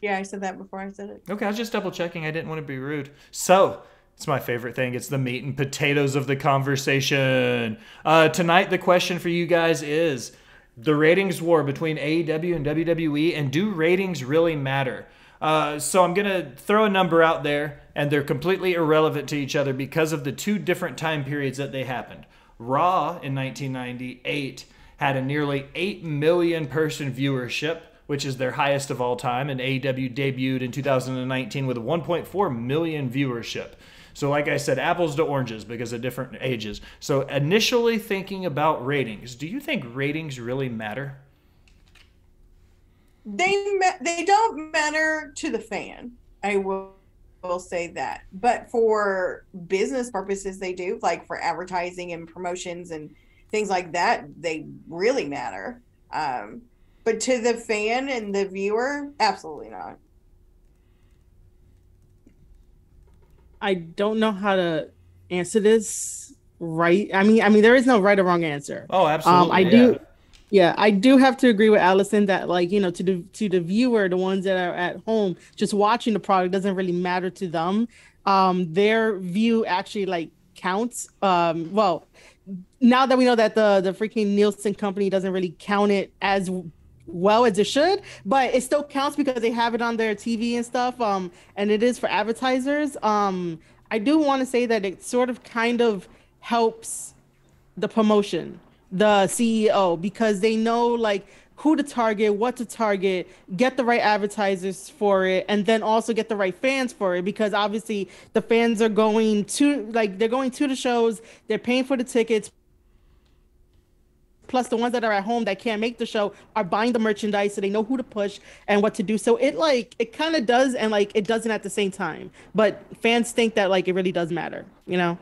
Yeah, I said that before I said it. Okay, I was just double checking. I didn't want to be rude. So, it's my favorite thing. It's the meat and potatoes of the conversation. Uh, tonight, the question for you guys is the ratings war between AEW and WWE, and do ratings really matter? Uh, so, I'm going to throw a number out there, and they're completely irrelevant to each other because of the two different time periods that they happened. Raw in 1998 had a nearly 8 million person viewership, which is their highest of all time, and AEW debuted in 2019 with a 1.4 million viewership. So, like I said, apples to oranges because of different ages. So, initially thinking about ratings, do you think ratings really matter? They ma- they don't matter to the fan. I will will say that, but for business purposes, they do. Like for advertising and promotions and things like that, they really matter. Um, but to the fan and the viewer, absolutely not. I don't know how to answer this right. I mean, I mean, there is no right or wrong answer. Oh, absolutely. Um, I do. Yeah, I do have to agree with Alison that, like, you know, to the to the viewer, the ones that are at home, just watching the product doesn't really matter to them. Um, their view actually like counts. Um, well, now that we know that the the freaking Nielsen company doesn't really count it as well as it should, but it still counts because they have it on their TV and stuff. Um, and it is for advertisers. Um, I do want to say that it sort of kind of helps the promotion, the CEO, because they know like who to target, what to target, get the right advertisers for it, and then also get the right fans for it. Because obviously the fans are going to like they're going to the shows, they're paying for the tickets. Plus, the ones that are at home that can't make the show are buying the merchandise, so they know who to push and what to do. So it like it kind of does, and like it doesn't at the same time. But fans think that like it really does matter, you know.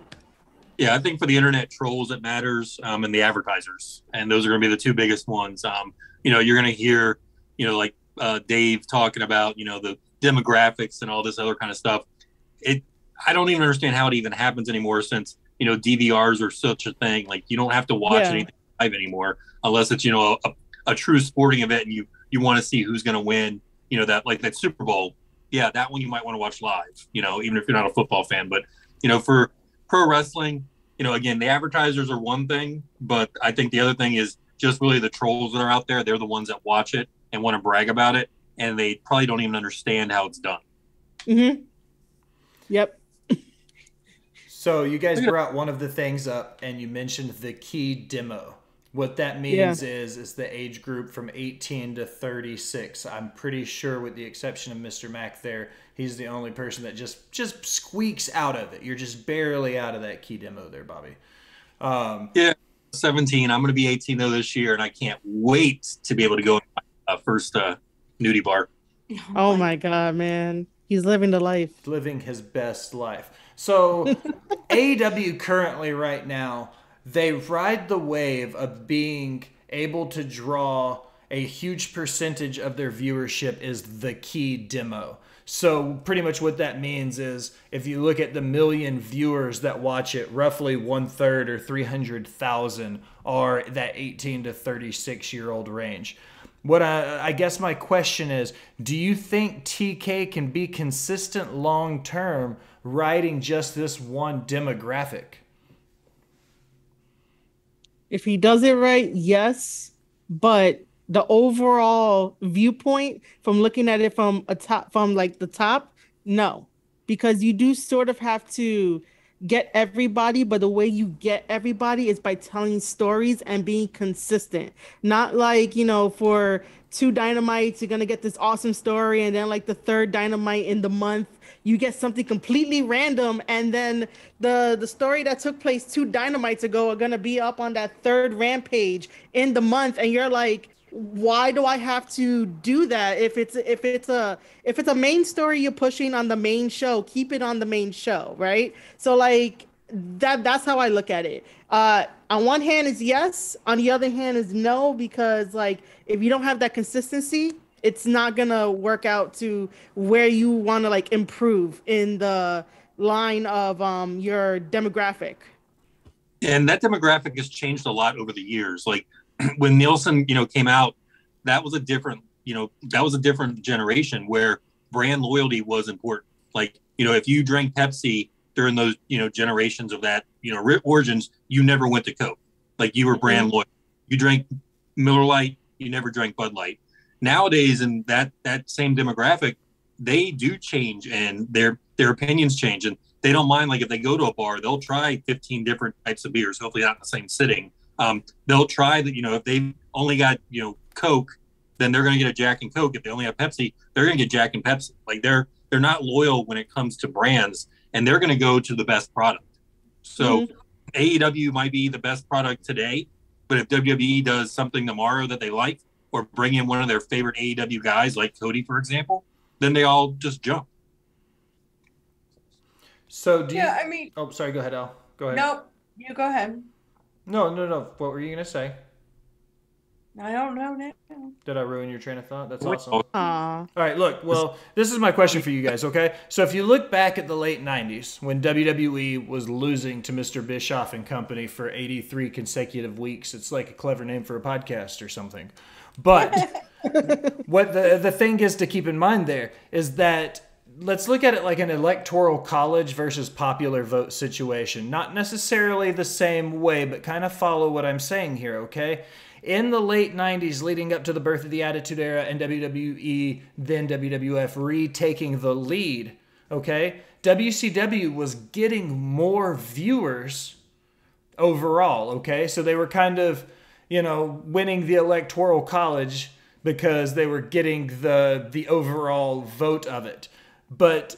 Yeah, I think for the internet trolls, it matters, um, and the advertisers, and those are going to be the two biggest ones. Um, you know, you're going to hear, you know, like uh, Dave talking about, you know, the demographics and all this other kind of stuff. It, I don't even understand how it even happens anymore since you know DVRs are such a thing. Like you don't have to watch Yeah. anything anymore unless it's you know a, a true sporting event and you you want to see who's going to win. You know that like that Super Bowl. Yeah, that one you might want to watch live. You know, even if you're not a football fan, but you know for pro wrestling, you know, again, the advertisers are one thing, but I think the other thing is just really the trolls that are out there. They're the ones that watch it and want to brag about it. and they probably don't even understand how it's done. Mm-hmm. Yep. So you guys brought one of the things up, and you mentioned the key demo. What that means is is the age group from 18 to 36. I'm pretty sure, with the exception of Mr. Mac, there he's the only person that just just squeaks out of it. You're just barely out of that key demo there, Bobby. Um, yeah, 17. I'm going to be 18 though this year, and I can't wait to be able to go in my uh, first uh, nudie bar. Oh my god, man. He's living the life. living his best life. So *laughs* AW currently right now, they ride the wave of being able to draw a huge percentage of their viewership is the key demo. So pretty much what that means is if you look at the million viewers that watch it, roughly one third or 300,000 are that 18 to 36 year old range. What I, I guess my question is do you think TK can be consistent long term riding just this one demographic? If he does it right, yes. But the overall viewpoint from looking at it from a top from like the top, no. Because you do sort of have to get everybody, but the way you get everybody is by telling stories and being consistent. Not like, you know, for two dynamites, you're gonna get this awesome story, and then like the third dynamite in the month, you get something completely random, and then the the story that took place two dynamites ago are gonna be up on that third rampage in the month, and you're like, why do I have to do that if it's if it's a if it's a main story you're pushing on the main show, keep it on the main show, right? So like that that's how I look at it. Uh on one hand is yes, on the other hand is no because like if you don't have that consistency, it's not going to work out to where you want to like improve in the line of um your demographic. and that demographic has changed a lot over the years. Like *clears throat* when nielsen you know came out that was a different you know that was a different generation where brand loyalty was important. Like you know if you drank pepsi during those you know generations of that you know origins you never went to coke. Like you were brand loyal. You drank miller Lite, you never drank bud light nowadays in that that same demographic they do change and their their opinions change. And they don't mind like if they go to a bar they'll try 15 different types of beers hopefully not in the same sitting. Um, they'll try that you know if they've only got you know coke then they're going to get a jack and coke. If they only have pepsi they're going to get jack and pepsi. Like they're they're not loyal when it comes to brands and they're going to go to the best product. So aew might be the best product today but if wwe does something tomorrow that they like or bring in one of their favorite aew guys like cody for example then they all just jump So do Yeah, you? I mean, Oh, sorry. Go ahead, Al. Go ahead. nope. You go ahead. No, no, no. What were you gonna say? I don't know now. Did I ruin your train of thought? That's oh, awesome. oh, Aw. All right, look, well, this is my question for you guys, okay? So if you look back at the late 90s when WWE was losing to Mr. Bischoff and company for 83 consecutive weeks, it's like a clever name for a podcast or something. But *laughs* what the the thing is to keep in mind there is that let's look at it like an electoral college versus popular vote situation. Not necessarily the same way, but kind of follow what I'm saying here, okay? In the late 90s, leading up to the birth of the Attitude Era and WWE, then WWF retaking the lead, okay? WCW was getting more viewers overall, okay? So they were kind of, you know, winning the electoral college because they were getting the the overall vote of it. But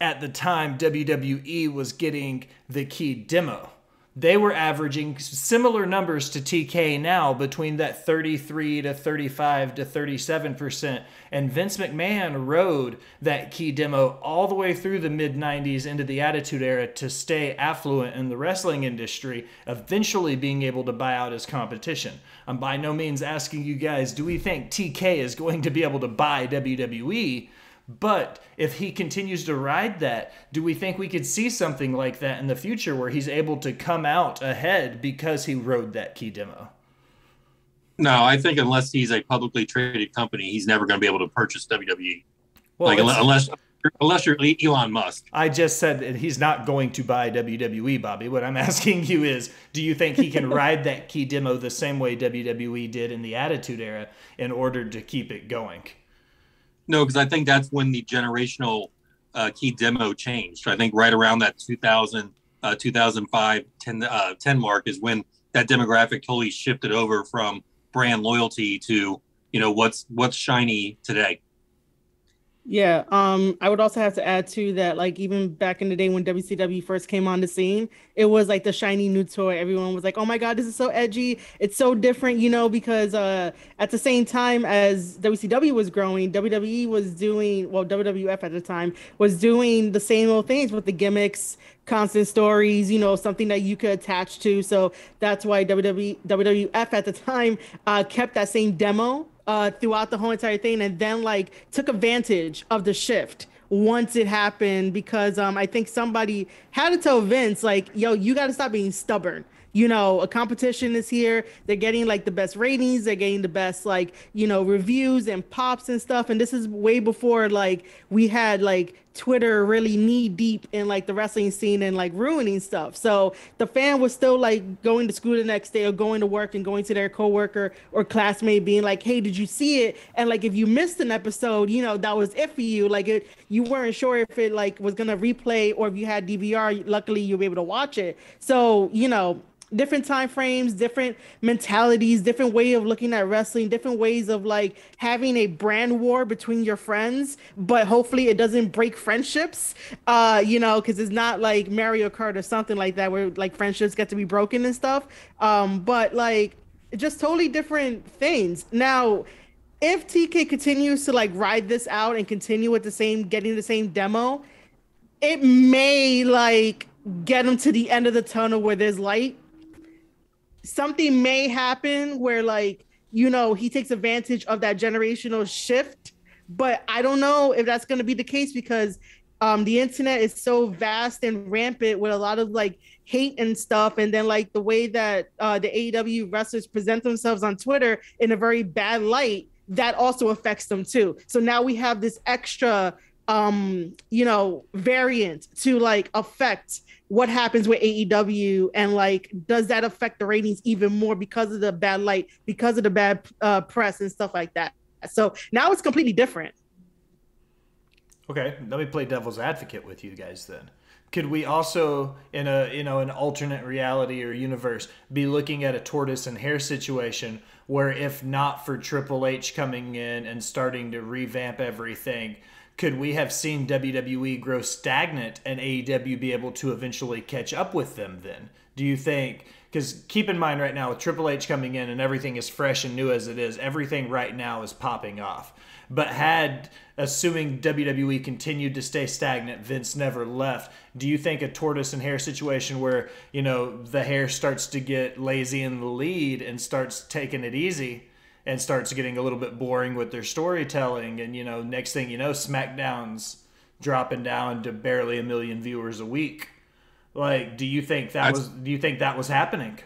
at the time WWE was getting the key demo. They were averaging similar numbers to TK now between that 33 to 35 to 37%. And Vince McMahon rode that key demo all the way through the mid 90s into the Attitude Era to stay affluent in the wrestling industry, eventually being able to buy out his competition. I'm by no means asking you guys, do we think TK is going to be able to buy WWE? But if he continues to ride that, do we think we could see something like that in the future where he's able to come out ahead because he rode that key demo? no i think unless he's a publicly traded company he's never going to be able to purchase wwe Well, like unless unless you're elon musk I just said that he's not going to buy WWE, Bobby. What I'm *laughs* asking you is, do you think he can *laughs* ride that key demo the same way WWE did in the Attitude Era in order to keep it going? No, because I think that's when the generational uh, key demo changed. I think right around that 2000, uh, 2005, 10, uh, 10 mark is when that demographic totally shifted over from brand loyalty to you know what's what's shiny today. Yeah, um, I would also have to add too that like even back in the day when WCW first came on the scene, it was like the shiny new toy. Everyone was like, "Oh my god, this is so edgy! It's so different," you know, because uh, at the same time as WCW was growing, WWE was doing well, WWF at the time was doing the same old things with the gimmicks, constant stories, you know, something that you could attach to. So that's why WWE WWF at the time uh, kept that same demo uh, throughout the whole entire thing, and then like took advantage of the shift once it happened because um, I think somebody had to tell Vince like, "Yo, you got to stop being stubborn." You know, a competition is here. They're getting like the best ratings. They're getting the best like you know reviews and pops and stuff. And this is way before like we had like Twitter really knee deep in like the wrestling scene and like ruining stuff. So the fan was still like going to school the next day or going to work and going to their coworker or classmate being like, "Hey, did you see it?" And like if you missed an episode, you know that was it for you. Like it, you weren't sure if it like was gonna replay or if you had DVR. Luckily, you were able to watch it. So you know different time frames different mentalities different way of looking at wrestling different ways of like having a brand war between your friends but hopefully it doesn't break friendships uh you know because it's not like mario kart or something like that where like friendships get to be broken and stuff. Um but like just totally different things. Now if tk continues to like ride this out and continue with the same getting the same demo it may like get him to the end of the tunnel where there's light something may happen where like you know he takes advantage of that generational shift but i don't know if that's going to be the case because um the internet is so vast and rampant with a lot of like hate and stuff and then like the way that uh the AEW wrestlers present themselves on Twitter in a very bad light that also affects them too. So now we have this extra um you know variant to like affect what happens with AEW and like does that affect the ratings even more because of the bad light, because of the bad uh, press and stuff like that. So now it's completely different. Okay, let me play devil's advocate with you guys then. Could we also, in a you know an alternate reality or universe, be looking at a tortoise and hare situation where, if not for Triple H coming in and starting to revamp everything, could we have seen WWE grow stagnant and AEW be able to eventually catch up with them then? Do you think? Because keep in mind right now, with Triple H coming in and everything is fresh and new as it is, everything right now is popping off. But had, assuming WWE continued to stay stagnant, Vince never left, do you think a tortoise and hare situation where, you know, the hare starts to get lazy in the lead and starts taking it easy? And starts getting a little bit boring with their storytelling. And, you know, next thing you know, SmackDown's dropping down to barely a million viewers a week. Like, do you think that That's, was, do you think that was happening?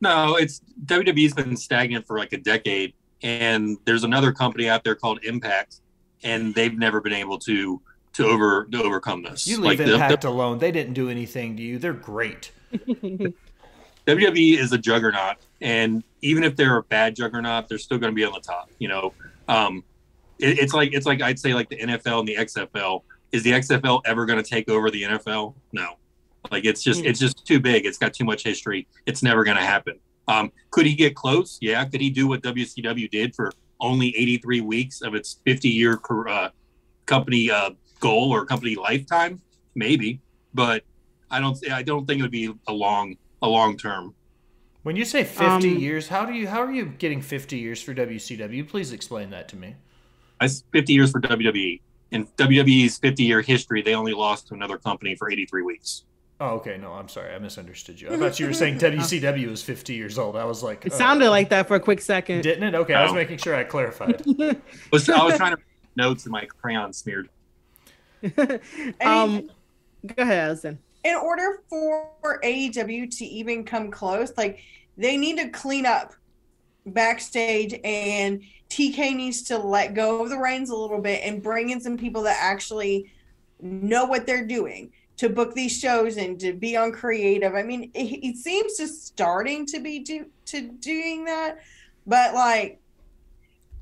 No, it's WWE's been stagnant for like a decade. And there's another company out there called Impact, and they've never been able to to over to overcome this. You leave like Impact the, the, alone. They didn't do anything to you. They're great. *laughs* WWE is a juggernaut, and even if they're a bad juggernaut, they're still going to be on the top. You know, um, it, it's like it's like I'd say like the NFL and the XFL. Is the XFL ever going to take over the NFL? No. Like it's just it's just too big. It's got too much history. It's never going to happen. Um, could he get close? Yeah. Could he do what WCW did for only 83 weeks of its 50 year uh, company uh, goal or company lifetime? Maybe, but I don't. I don't think it would be a long a long term. When you say 50 um, years, how do you how are you getting 50 years for WCW? Please explain that to me. That's 50 years for WWE. In WWE's 50 year history, they only lost to another company for 83 weeks. Oh, okay. No, I'm sorry. I misunderstood you. I thought you were saying *laughs* WCW was 50 years old. I was like, it sounded like that for a quick second. Didn't it? Okay. I was making sure I clarified. I *laughs* was, I was trying to notes and my crayon smeared. *laughs* um, go ahead, Alison in order for AEW to even come close, like they need to clean up backstage and TK needs to let go of the reins a little bit and bring in some people that actually know what they're doing to book these shows and to be on creative. I mean, it, it seems to starting to be do to doing that, but like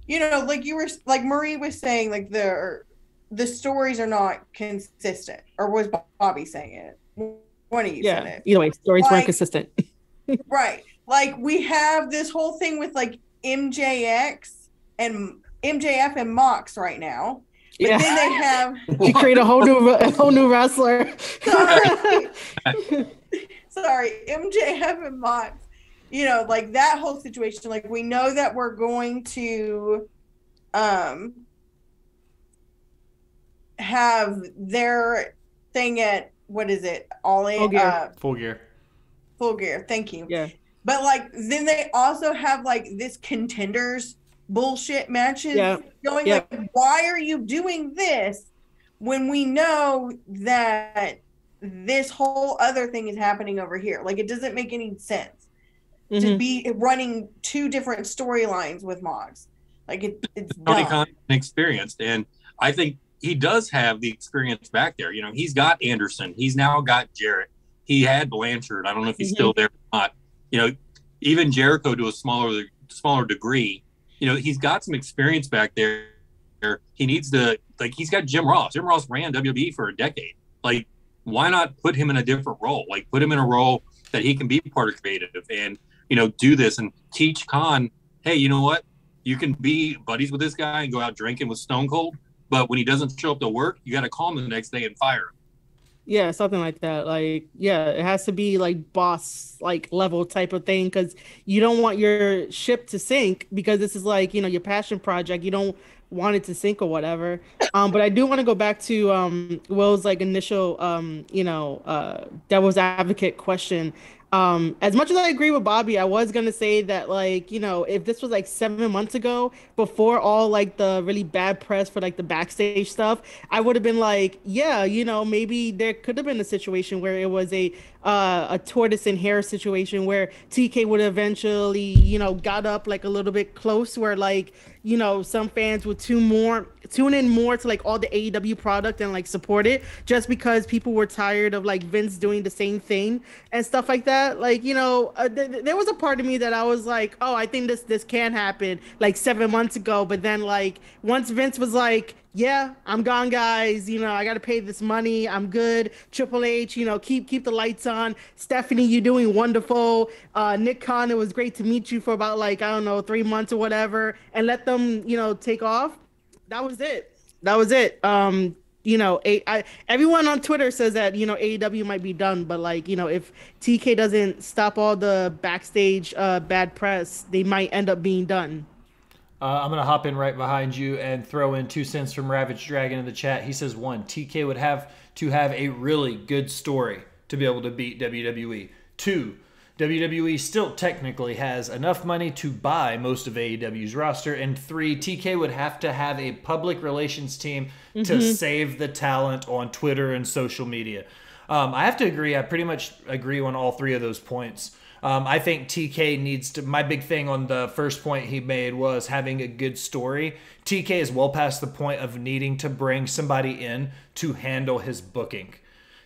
you know, like you were like Marie was saying, like the the stories are not consistent, or was Bobby saying it? One of you said Yeah. it. Either way, stories weren't consistent. *laughs* Right. Like we have this whole thing with like MJX and MJF and Mox right now. But Yeah. then they have *laughs* You create a whole new a whole new wrestler. sorry. *laughs* sorry, MJF and Mox. You know, like that whole situation. Like we know that we're going to um have their thing at what is it? All in Full Gear. uh Full gear. full gear. Thank you. yeah. But like then they also have like this contenders bullshit matches Yeah. going Yeah. like why are you doing this when we know that this whole other thing is happening over here? Like it doesn't make any sense to Mhm. be running two different storylines with Mox. Like it, it's Tony dumb. Khan experienced, and I think he does have the experience back there. You know, he's got Anderson, he's now got Jarrett, he had Blanchard. I don't know if he's Mhm. still there or not. You know, even Jericho to a smaller smaller degree. You know, he's got some experience back there. He needs to like he's got Jim Ross. Jim Ross ran WWE for a decade. Like, why not put him in a different role? Like, put him in a role that he can be part of creative and you know do this and teach Khan. Hey, you know what? You can be buddies with this guy and go out drinking with Stone Cold, but when he doesn't show up to work, you got to call him the next day and fire him. Yeah, something like that. Like, yeah, it has to be like boss like level type of thing because you don't want your ship to sink because this is like, you know, your passion project. You don't want it to sink or whatever. Um, but I do want to go back to um Will's like initial um, you know, uh devil's advocate question. Um, as much as I agree with Bobby, I was gonna say that like, you know, if this was like seven months ago, before all like the really bad press for like the backstage stuff, I would have been like, yeah, you know, maybe there could have been a situation where it was a uh, a tortoise and hare situation where TK would eventually, you know, got up like a little bit close where like, you know, some fans would tune more tune in more to like all the AEW product and like support it just because people were tired of like Vince doing the same thing and stuff like that. Like, you know, uh, th- th- there was a part of me that I was like, oh, I think this this can happen like seven months ago, but then like once Vince was like, yeah, I'm gone, guys. You know, I gotta pay this money. I'm good. Triple H, you know, keep keep the lights on. Stephanie, you're doing wonderful. Uh, Nick Khan, it was great to meet you for about like I don't know three months or whatever, and let them, you know, take off. That was it. That was it. Um, you know, a, I, everyone on Twitter says that you know AEW might be done, but like you know, if TK doesn't stop all the backstage uh, bad press, they might end up being done. Uh, I'm gonna hop in right behind you and throw in two cents from Ravage Dragon in the chat. He says one, TK would have to have a really good story to be able to beat WWE. Two, WWE still technically has enough money to buy most of AEW's roster. And three, TK would have to have a public relations team to save the talent on Twitter and social media. Um, I have to agree. I pretty much agree on all three of those points. Um, I think TK needs to. My big thing on the first point he made was having a good story. TK is well past the point of needing to bring somebody in to handle his booking.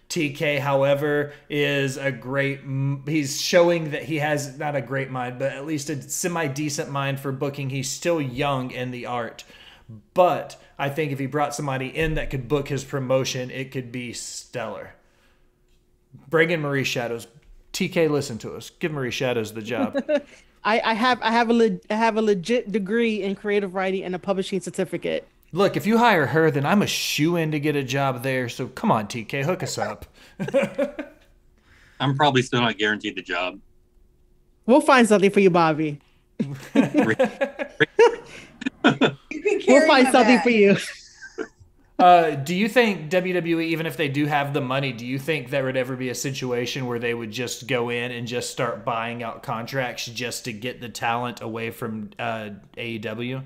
TK, however, is a great. He's showing that he has not a great mind, but at least a semi decent mind for booking. He's still young in the art. But I think if he brought somebody in that could book his promotion, it could be stellar. Bring in Marie Shadows. TK, listen to us. Give Marie Shadows the job. *laughs* I, I have I have a le- I have a legit degree in creative writing and a publishing certificate. Look, if you hire her, then I'm a shoe in to get a job there. So come on, TK, hook us up. I'm probably still not guaranteed the job. We'll find something for you, Bobby. *laughs* You can *laughs* We'll find something bag. for you. Uh, do you think WWE, even if they do have the money, do you think there would ever be a situation where they would just go in and just start buying out contracts just to get the talent away from uh, AEW?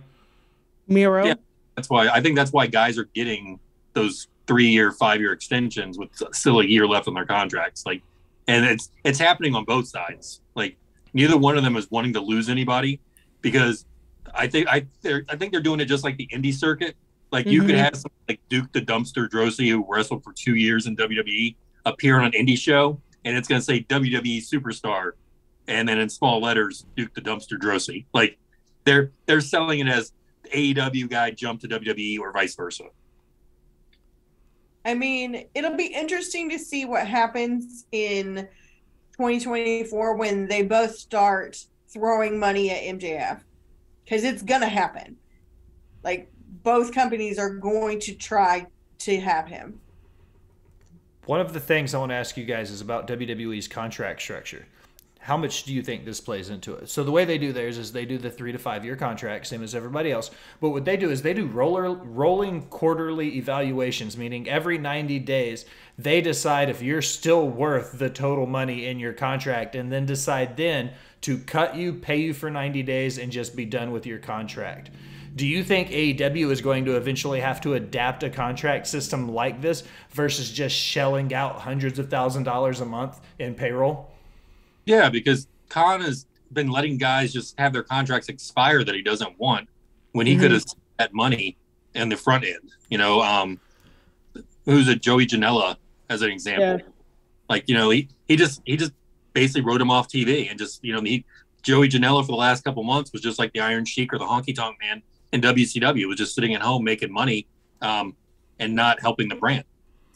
Miro. Yeah. That's why I think that's why guys are getting those three year, five year extensions with still a year left on their contracts. Like, and it's it's happening on both sides. Like, neither one of them is wanting to lose anybody because I think I they're, I think they're doing it just like the indie circuit. Like, you could Mhm. have like Duke the Dumpster Droese who wrestled for two years in WWE appear on an indie show, and it's going to say WWE superstar, and then in small letters Duke the Dumpster Droese. Like, they're they're selling it as AEW guy jump to WWE or vice versa. I mean, it'll be interesting to see what happens in 2024 when they both start throwing money at MJF because it's gonna happen. Like both companies are going to try to have him. One of the things I want to ask you guys is about WWE's contract structure. How much do you think this plays into it? So the way they do theirs is they do the three to five year contract, same as everybody else. But what they do is they do roller rolling quarterly evaluations, meaning every 90 days they decide if you're still worth the total money in your contract, and then decide then to cut you, pay you for 90 days, and just be done with your contract. Do you think AEW is going to eventually have to adapt a contract system like this versus just shelling out hundreds of thousand dollars a month in payroll? Yeah, because Khan has been letting guys just have their contracts expire that he doesn't want when he mm-hmm. could have that money in the front end. You know, um, who's a Joey Janela as an example? Yeah. Like, you know, he, he just he just basically wrote him off TV and just, you know, he Joey Janela for the last couple months was just like the Iron Sheik or the Honky Tonk Man in WCW was just sitting at home making money um, and not helping the brand.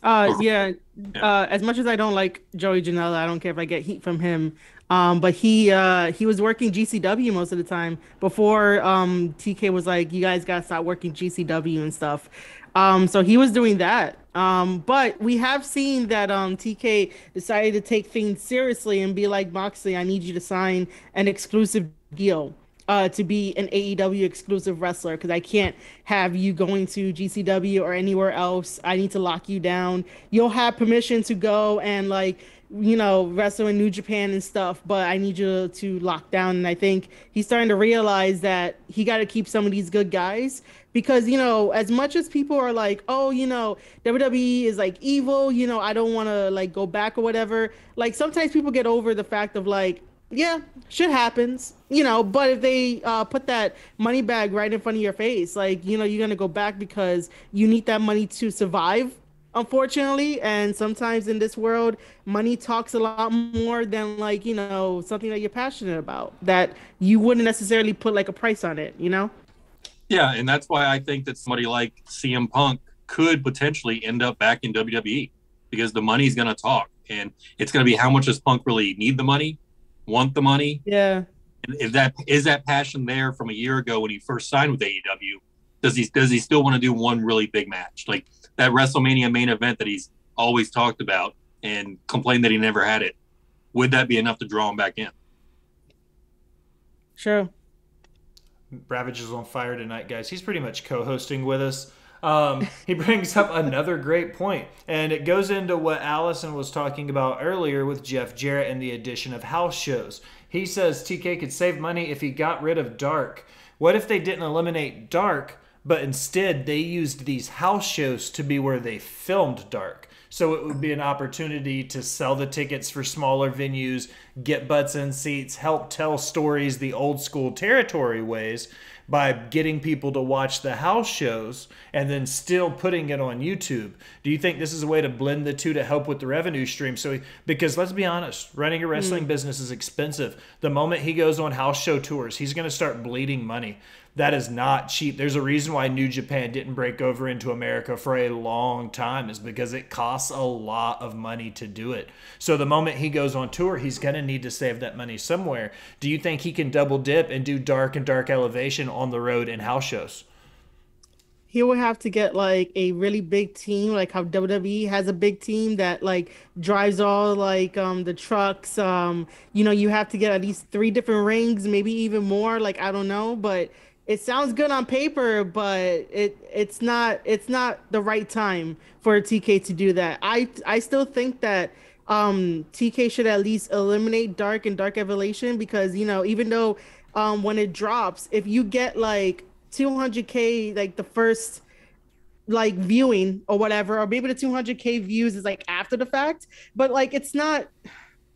Uh, yeah. yeah. Uh, as much as I don't like Joey Janela, I don't care if I get heat from him. Um, but he uh, he was working GCW most of the time before um, TK was like, "You guys gotta stop working GCW and stuff." Um, so he was doing that. Um, but we have seen that um, TK decided to take things seriously and be like, Moxley, I need you to sign an exclusive deal uh, to be an AEW exclusive wrestler because I can't have you going to GCW or anywhere else. I need to lock you down. You'll have permission to go and like you know wrestle in New Japan and stuff, but I need you to lock down. And I think he's starting to realize that he got to keep some of these good guys because you know as much as people are like oh you know WWE is like evil you know I don't want to like go back or whatever like sometimes people get over the fact of like yeah, shit happens, you know. But if they uh, put that money bag right in front of your face, like you know, you're gonna go back because you need that money to survive. Unfortunately, and sometimes in this world, money talks a lot more than like you know something that you're passionate about that you wouldn't necessarily put like a price on it, you know. Yeah, and that's why I think that somebody like CM Punk could potentially end up back in WWE because the money's going to talk, and it's going to be how much does Punk really need the money want the money. Yeah. And if that is that passion there from a year ago when he first signed with AEW, does he does he still want to do one really big match like that WrestleMania main event that he's always talked about and complained that he never had it? Would that be enough to draw him back in? Sure. Ravage is on fire tonight, guys. He's pretty much co-hosting with us. Um, he *laughs* brings up another great point, and it goes into what Alison was talking about earlier with Jeff Jarrett and the addition of house shows. He says TK could save money if he got rid of Dark. What if they didn't eliminate Dark, but instead they used these house shows to be where they filmed Dark? So it would be an opportunity to sell the tickets for smaller venues, get butts in seats, help tell stories the old school territory ways by getting people to watch the house shows and then still putting it on YouTube. Do you think this is a way to blend the two to help with the revenue stream? So, because let's be honest, running a wrestling mm. business is expensive. The moment he goes on house show tours, he's going to start bleeding money that is not cheap. There's a reason why New Japan didn't break over into America for a long time is because it costs a lot of money to do it. So the moment he goes on tour, he's going to need to save that money somewhere. Do you think he can double dip and do dark and dark elevation on the road in house shows? he would have to get like a really big team, like how WWE has a big team that like drives all like um the trucks. Um, you know, you have to get at least three different rings, maybe even more. Like I don't know, but it sounds good on paper, but it it's not it's not the right time for TK to do that. I I still think that um TK should at least eliminate dark and dark evolution because you know even though um when it drops, if you get like 200k like the first like viewing or whatever, or maybe the 200k views is like after the fact, but like it's not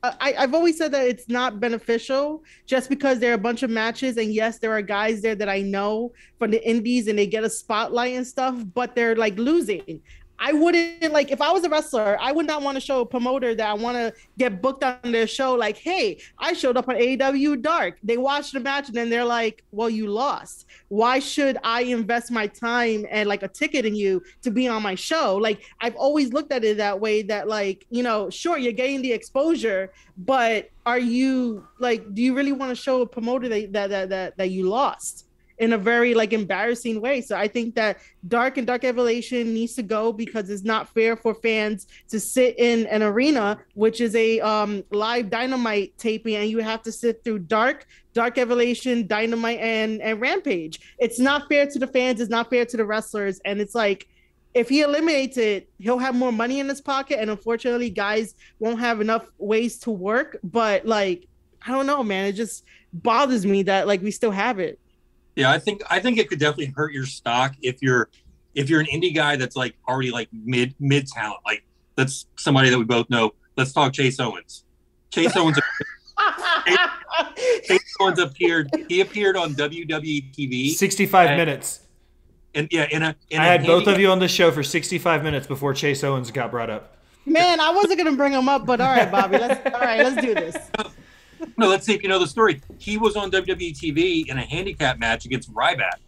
I, I've always said that it's not beneficial just because there are a bunch of matches, and yes, there are guys there that I know from the indies and they get a spotlight and stuff, but they're like losing. I wouldn't like if I was a wrestler, I would not want to show a promoter that I want to get booked on their show. Like, hey, I showed up on AEW Dark. They watched the match and then they're like, well, you lost. Why should I invest my time and like a ticket in you to be on my show? Like, I've always looked at it that way. That like, you know, sure, you're getting the exposure, but are you like, do you really want to show a promoter that that that that, that you lost? in a very like embarrassing way. So I think that Dark and Dark Elevation needs to go because it's not fair for fans to sit in an arena, which is a um, live dynamite taping, and you have to sit through Dark, Dark Elevation, Dynamite, and and Rampage. It's not fair to the fans. It's not fair to the wrestlers, and it's like if he eliminates it, he'll have more money in his pocket, and unfortunately, guys won't have enough ways to work. But like, I don't know, man. It just bothers me that like we still have it. Yeah, I think I think it could definitely hurt your stock if you're if you're an indie guy that's like already like mid mid talent. Like that's somebody that we both know. Let's talk Chase Owens. Chase Owens. *laughs* Chase *laughs* Owens appeared. He appeared on WWE TV. Sixty-five and, minutes. And yeah, in a. In I had both of you on the show for sixty-five minutes before Chase Owens got brought up. Man, I wasn't gonna bring him up, but all right, Bobby. Let's all right. Let's do this. *laughs* no, let's see if you know the story. He was on WWE TV in a handicap match against Ryback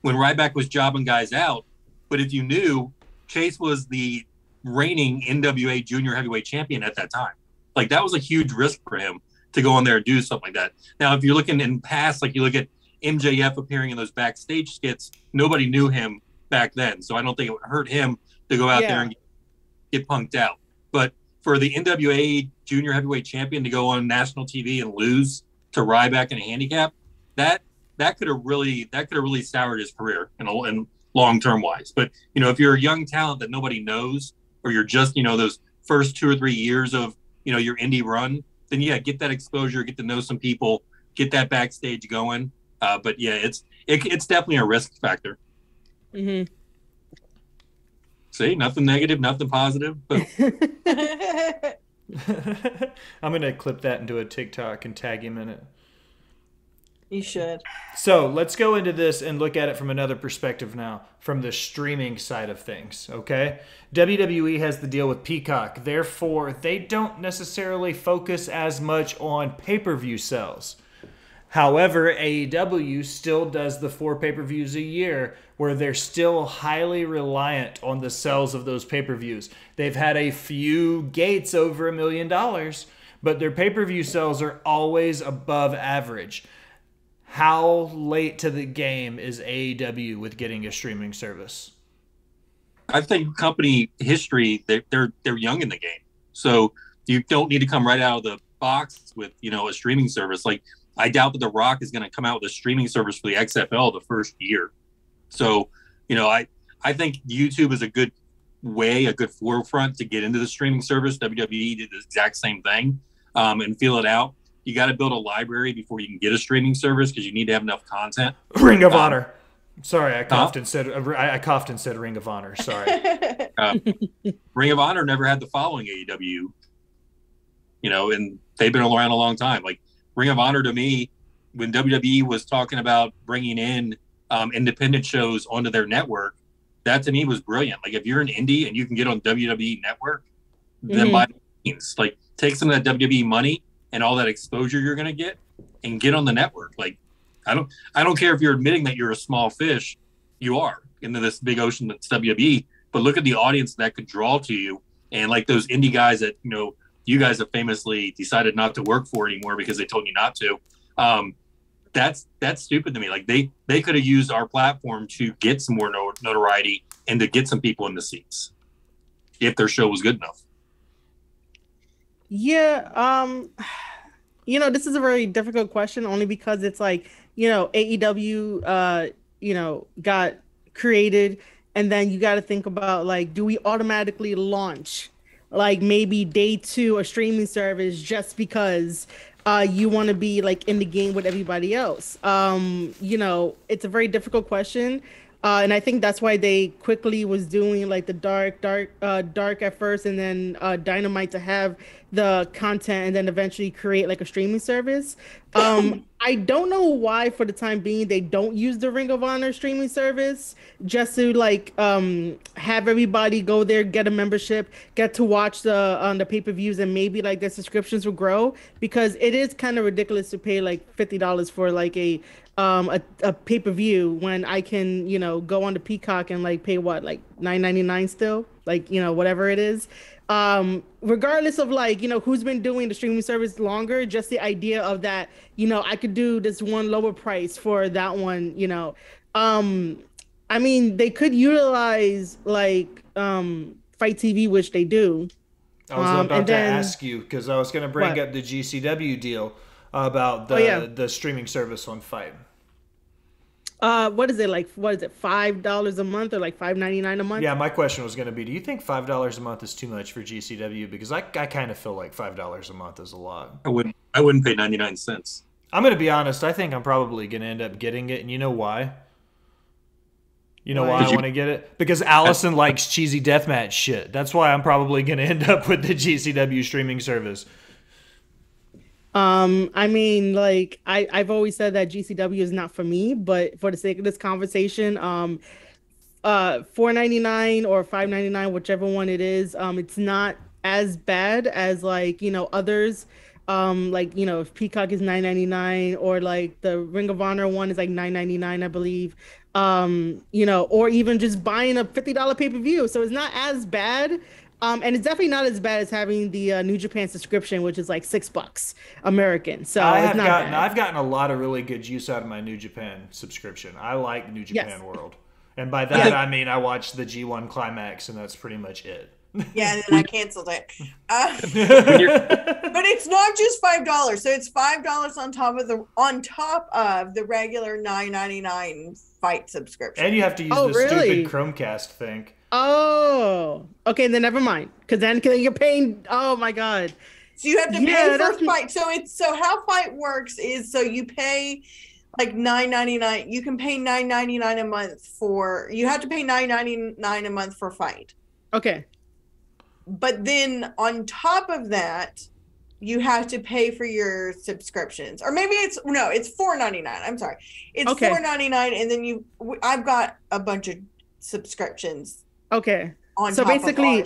when Ryback was jobbing guys out. But if you knew, Chase was the reigning NWA Junior Heavyweight Champion at that time. Like that was a huge risk for him to go on there and do something like that. Now, if you're looking in past, like you look at MJF appearing in those backstage skits, nobody knew him back then. So I don't think it would hurt him to go out yeah. there and get punked out. But for the NWA junior heavyweight champion to go on national TV and lose to Ryback in a handicap, that that could have really that could have really soured his career and and long term wise. But you know, if you're a young talent that nobody knows, or you're just you know those first two or three years of you know your indie run, then yeah, get that exposure, get to know some people, get that backstage going. Uh, but yeah, it's it, it's definitely a risk factor. Mm-hmm. See, nothing negative, nothing positive. *laughs* *laughs* I'm gonna clip that into a TikTok and tag him in it. You should. So let's go into this and look at it from another perspective now, from the streaming side of things. Okay, WWE has the deal with Peacock, therefore they don't necessarily focus as much on pay-per-view sales. However, AEW still does the four pay per views a year where they're still highly reliant on the sales of those pay per views. They've had a few gates over a million dollars, but their pay per view sales are always above average. How late to the game is AEW with getting a streaming service? I think company history they're, they're they're young in the game, so you don't need to come right out of the box with you know a streaming service like I doubt that The Rock is going to come out with a streaming service for the XFL the first year. So, you know, I I think YouTube is a good way, a good forefront to get into the streaming service. WWE did the exact same thing um, and feel it out. You got to build a library before you can get a streaming service because you need to have enough content. Ring of um, Honor. Sorry, I coughed huh? and said I coughed and said Ring of Honor. Sorry. *laughs* uh, Ring of Honor never had the following AEW. You know, and they've been around a long time. Like Ring of Honor to me, when WWE was talking about bringing in um, independent shows onto their network, that to me was brilliant. Like if you're an indie and you can get on WWE Network, mm-hmm. then by means, like take some of that WWE money and all that exposure you're going to get and get on the network. Like I don't, I don't care if you're admitting that you're a small fish, you are into this big ocean that's WWE. But look at the audience that could draw to you, and like those indie guys that you know you guys have famously decided not to work for anymore because they told you not to. Um, that's that's stupid to me. Like they they could have used our platform to get some more notoriety and to get some people in the seats if their show was good enough. Yeah, um, you know, this is a very difficult question only because it's like you know AEW, uh, you know, got created, and then you got to think about like, do we automatically launch like maybe day two a streaming service just because uh, you want to be like in the game with everybody else. Um, you know, it's a very difficult question. Uh, and I think that's why they quickly was doing like the dark, dark, uh, dark at first, and then uh, Dynamite to have the content, and then eventually create like a streaming service. *laughs* Um, I don't know why, for the time being, they don't use the Ring of Honor streaming service just to like um, have everybody go there, get a membership, get to watch the on um, the pay per views, and maybe like their subscriptions will grow because it is kind of ridiculous to pay like fifty dollars for like a um a, a pay-per-view when I can, you know, go on to Peacock and like pay what, like nine ninety nine still? Like, you know, whatever it is. Um, regardless of like, you know, who's been doing the streaming service longer, just the idea of that, you know, I could do this one lower price for that one, you know. Um, I mean, they could utilize like um FITE TV, which they do. I was um, about to then, ask you because I was going to bring what? up the GCW deal about the oh, yeah. the streaming service on FITE. Uh, what is it like? What is it? Five dollars a month or like five ninety nine a month? Yeah, my question was going to be: Do you think five dollars a month is too much for GCW? Because I, I kind of feel like five dollars a month is a lot. I wouldn't. I wouldn't pay ninety nine cents. I'm going to be honest. I think I'm probably going to end up getting it, and you know why? You know why, why I want to get it? Because Alison likes cheesy deathmatch shit. That's why I'm probably going to end up with the GCW streaming service. Um, I mean, like I, I've always said that GCW is not for me, but for the sake of this conversation, um, uh, four ninety nine or five ninety nine, whichever one it is, um, it's not as bad as like you know others. Um, like you know, if Peacock is nine ninety nine, or like the Ring of Honor one is like nine ninety nine, I believe. Um, you know, or even just buying a fifty dollar pay per view, so it's not as bad. Um, and it's definitely not as bad as having the uh, New Japan subscription, which is like six bucks American. So I have gotten, bad. I've gotten a lot of really good use out of my New Japan subscription. I like New Japan yes. World, and by that yeah. I mean I watched the G1 Climax, and that's pretty much it. Yeah, and then I canceled it. Uh, *laughs* but it's not just five dollars. So it's five dollars on top of the on top of the regular nine ninety nine FITE subscription. And you have to use oh, the really? stupid Chromecast thing. Oh, okay. Then never mind. Because then you're paying. Oh my god. So you have to yeah, pay for FITE. So it's so how FITE works is so you pay like nine ninety nine. You can pay nine ninety nine a month for. You have to pay nine ninety nine a month for FITE. Okay. But then on top of that, you have to pay for your subscriptions, or maybe it's no, it's four ninety nine. I'm sorry, it's okay. four ninety nine, and then you. I've got a bunch of subscriptions Okay. so basically,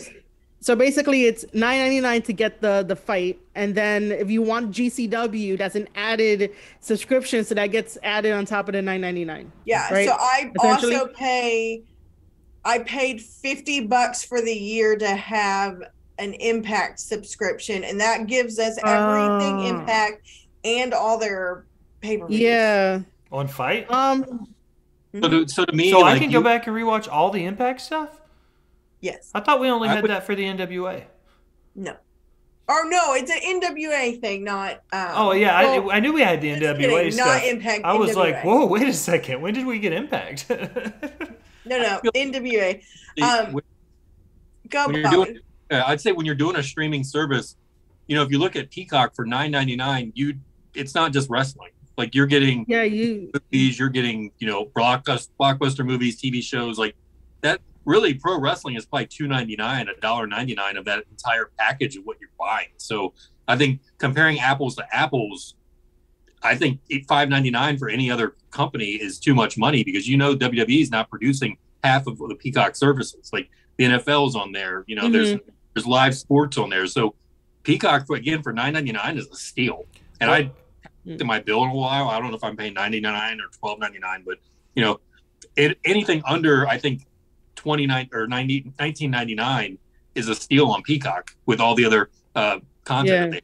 so basically, it's nine ninety nine to get the the FITE, and then if you want GCW, that's an added subscription, so that gets added on top of the nine ninety nine. Yeah. Right? So I also pay. I paid fifty bucks for the year to have an Impact subscription, and that gives us everything uh, Impact and all their paper. Yeah. On FITE. Um. So to, so to me, so like I can you, go back and rewatch all the Impact stuff. Yes. I thought we only had would... that for the NWA. No. Or no, it's an NWA thing, not. Um, oh yeah, well, I, I, knew we had the NWA kidding, stuff. Not Impact. I was NWA. like, whoa, wait a second. When did we get Impact? *laughs* no, no, NWA. Um, when, go when you're doing, I'd say when you're doing a streaming service, you know, if you look at Peacock for nine ninety nine, you it's not just wrestling. Like you're getting yeah, you movies, you're getting you know blockbuster blockbuster movies, TV shows like that really pro wrestling is probably two ninety nine, a dollar ninety nine of that entire package of what you're buying. So I think comparing apples to apples, I think five ninety nine for any other company is too much money because you know WWE is not producing half of the Peacock services. Like the NFL's on there, you know, mm-hmm. there's there's live sports on there. So Peacock again for nine ninety nine is a steal. And I in my bill in a while. I don't know if I'm paying ninety nine or twelve ninety nine, but you know, it, anything under I think 29 or 90, 1999 is a steal on Peacock with all the other uh, content. Yeah.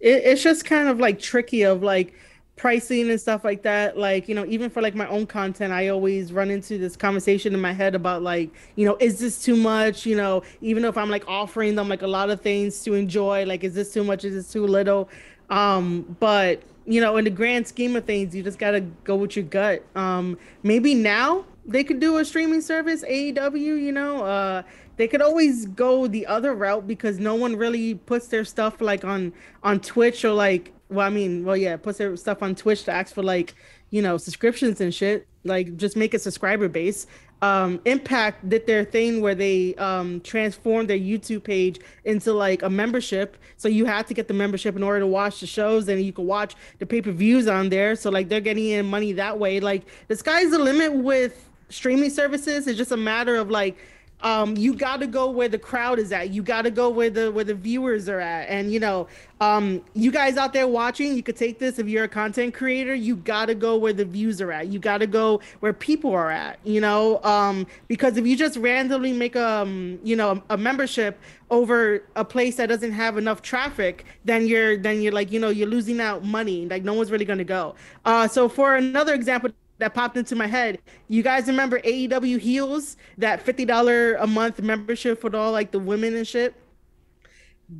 It, it's just kind of like tricky of like pricing and stuff like that. Like, you know, even for like my own content, I always run into this conversation in my head about like, you know, is this too much? You know, even if I'm like offering them like a lot of things to enjoy, like, is this too much? Is this too little? Um, but you know, in the grand scheme of things, you just gotta go with your gut. Um, maybe now they could do a streaming service, AEW, you know, uh, they could always go the other route because no one really puts their stuff like on on Twitch or like well I mean well yeah puts their stuff on Twitch to ask for like you know subscriptions and shit like just make a subscriber base. Um, Impact did their thing where they um, transformed their YouTube page into like a membership. So you had to get the membership in order to watch the shows, and you could watch the pay per views on there. So like they're getting in money that way. Like the sky's the limit with streaming services. It's just a matter of like um, you got to go where the crowd is at. You got to go where the where the viewers are at. And you know, um, you guys out there watching, you could take this if you're a content creator. You got to go where the views are at. You got to go where people are at. You know, um, because if you just randomly make a um, you know a membership over a place that doesn't have enough traffic, then you're then you're like you know you're losing out money. Like no one's really gonna go. Uh, so for another example that popped into my head. You guys remember AEW Heels, that fifty dollar a month membership for all like the women and shit?